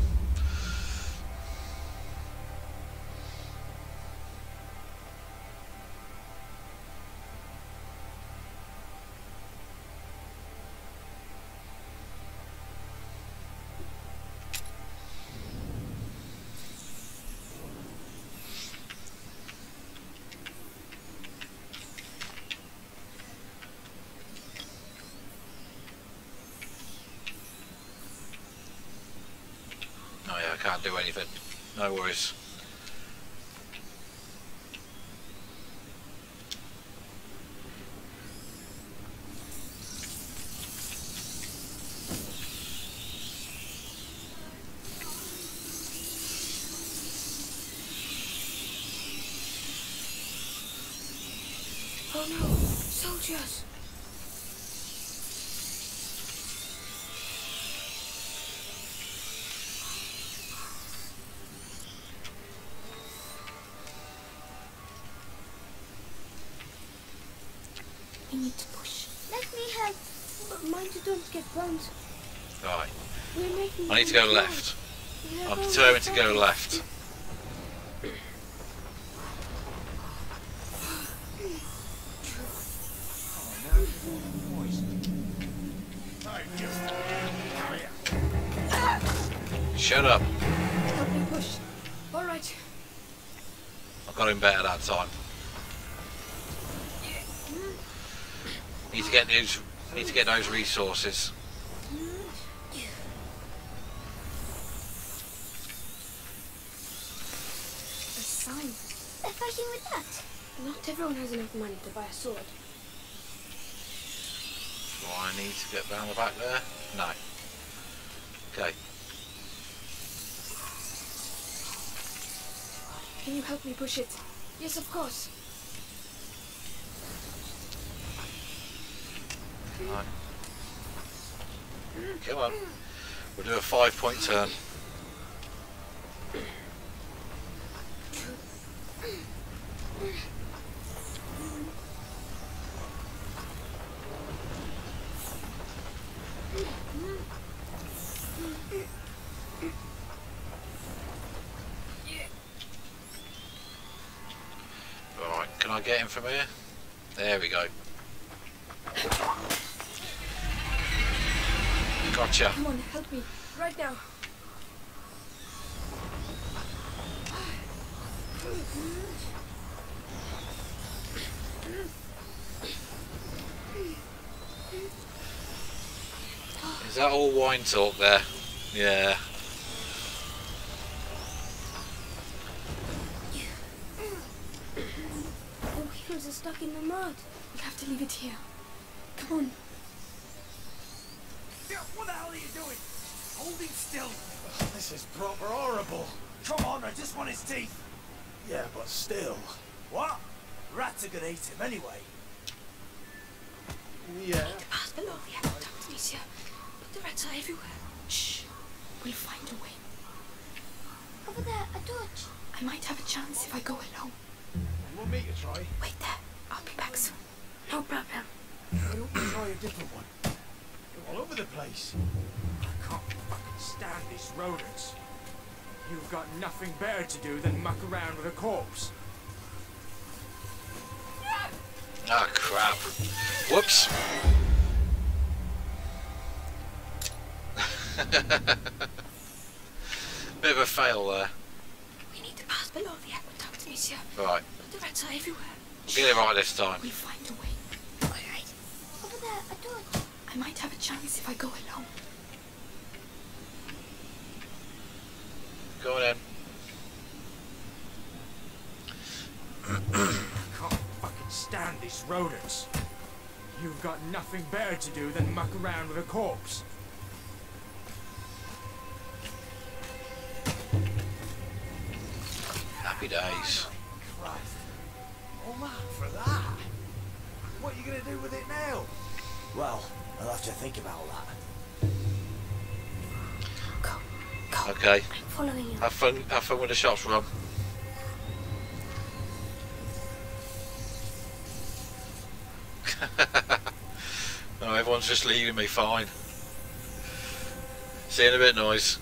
to go left. I'm determined to go left. Shut up. Alright. I got him better that time. Need to get those need to get those resources. get round the back there? No. Okay. Can you help me push it? Yes, of course. Right. Come on. We'll do a five-point turn. talk there. No problem. I ought to try a different one. You're all over the place. I can't fucking stand these rodents. You've got nothing better to do than muck around with a corpse. Ah, crap. Whoops. Bit of a fail there. We need to pass below the aqueduct, Monsieur. Right. But the rats are everywhere. Get it right this time. We find a way. I might have a chance if I go alone. Go on in. can't fucking stand these rodents. You've got nothing better to do than muck around with a corpse. Happy days. Christ. Oh man, for that? What are you gonna do with it now? Well, I'll have to think about that. Okay. Following you. Have fun. Have fun with the shops, Rob. no, everyone's just leaving me. Fine. See you in a bit, noise.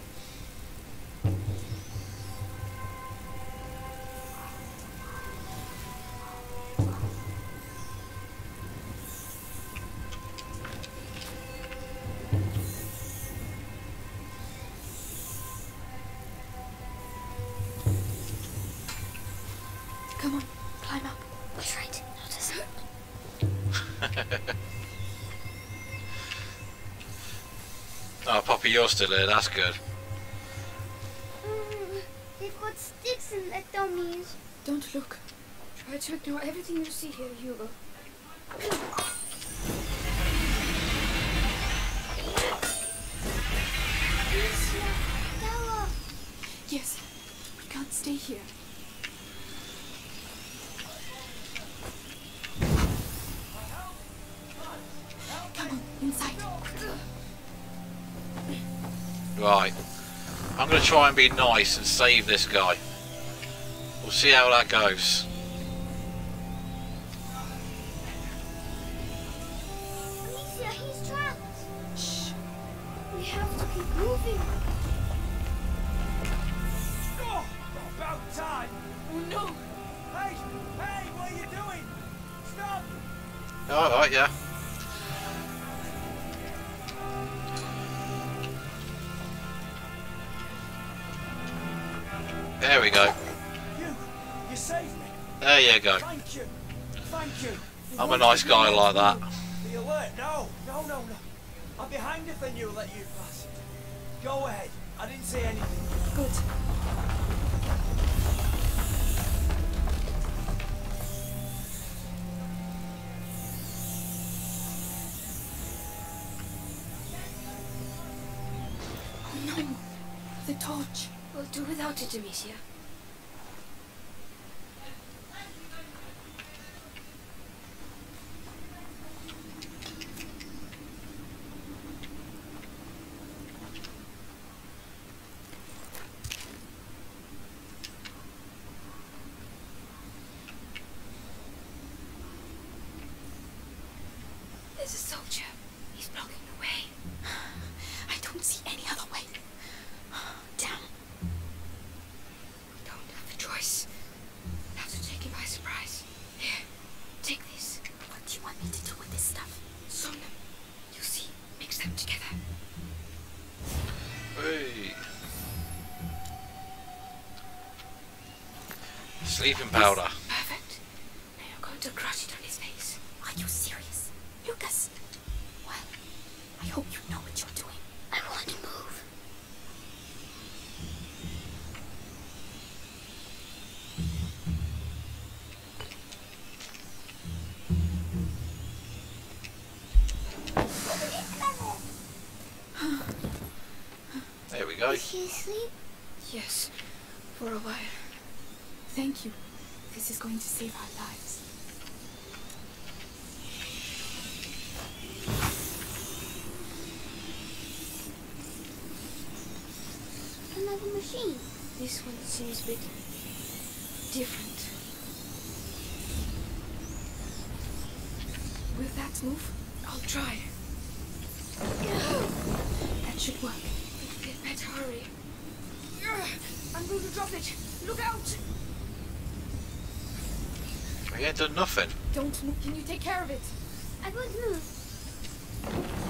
Still here. That's good. Mm, they've got sticks in their dummies. Don't look. Try to ignore everything you see here, Hugo. Yes, we can't stay here. Try and be nice and save this guy. We'll see how that goes. Nice guy like that. The alert? No, no, no, no. I'm behind if I knew let you pass. Go ahead. I didn't say anything. Good. Oh no! The torch. We'll do without it, Amicia. There's a soldier. He's blocking the way. I don't see any other way. Damn. We don't have a choice. We'll have to take him by surprise. Here, take this. What do you want me to do with this stuff? Sew them. You see, mix them together. Hey. Sleeping powder. Perfect. Now you're going to crush it on his face. Are you serious? Lucas? Well, I hope you know what you're doing. I want to move. There we go. Is he asleep? Yes, for a while. Thank you. This is going to save our lives. Another machine. This one seems a bit different. Will that move? I'll try. That should work. Get better, hurry. I'm going to drop it. Look out! You ain't done nothing. Don't move. Can you take care of it? I won't move.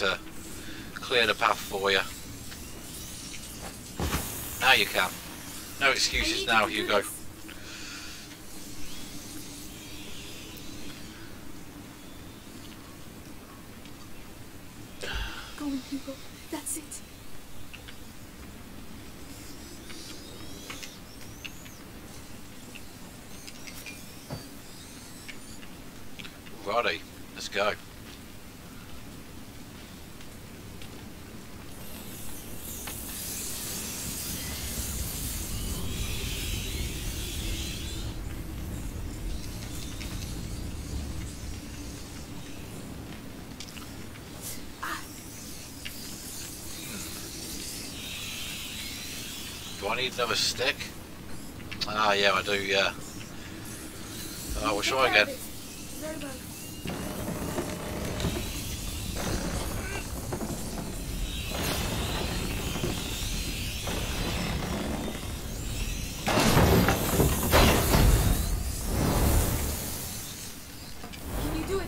To clear the path for you. Now you can. No excuses now, Hugo. Go on, Hugo. That's it. Righty, let's go. Do I need another stick? Ah, yeah, I do, yeah. Oh, we'll try again. Very well. Can you do it?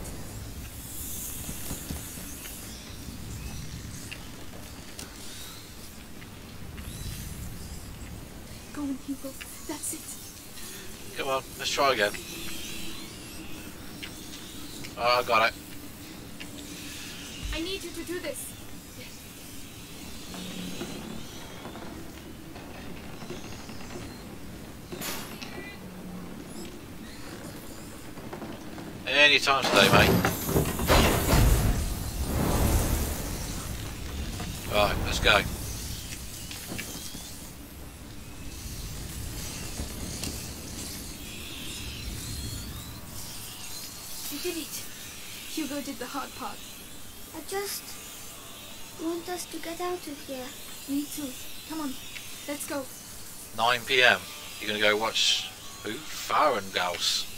Go on, Hugo. That's it. Come on, let's try again. Out of here. Me too. Come on, let's go. 9 p.m. You're gonna go watch who? Farengals.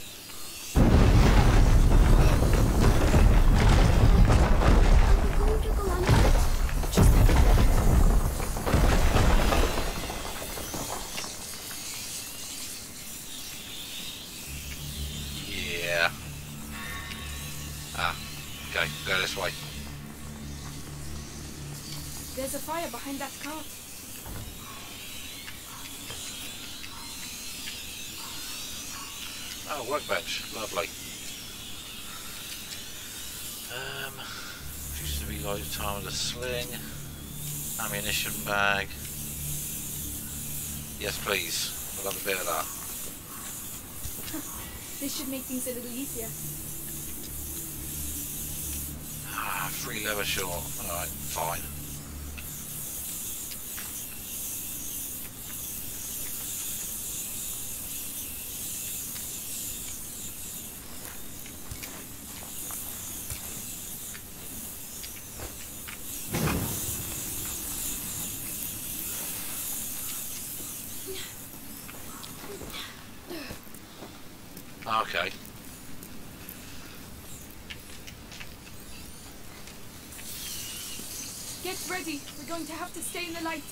Okay. Get ready. We're going to have to stay in the light.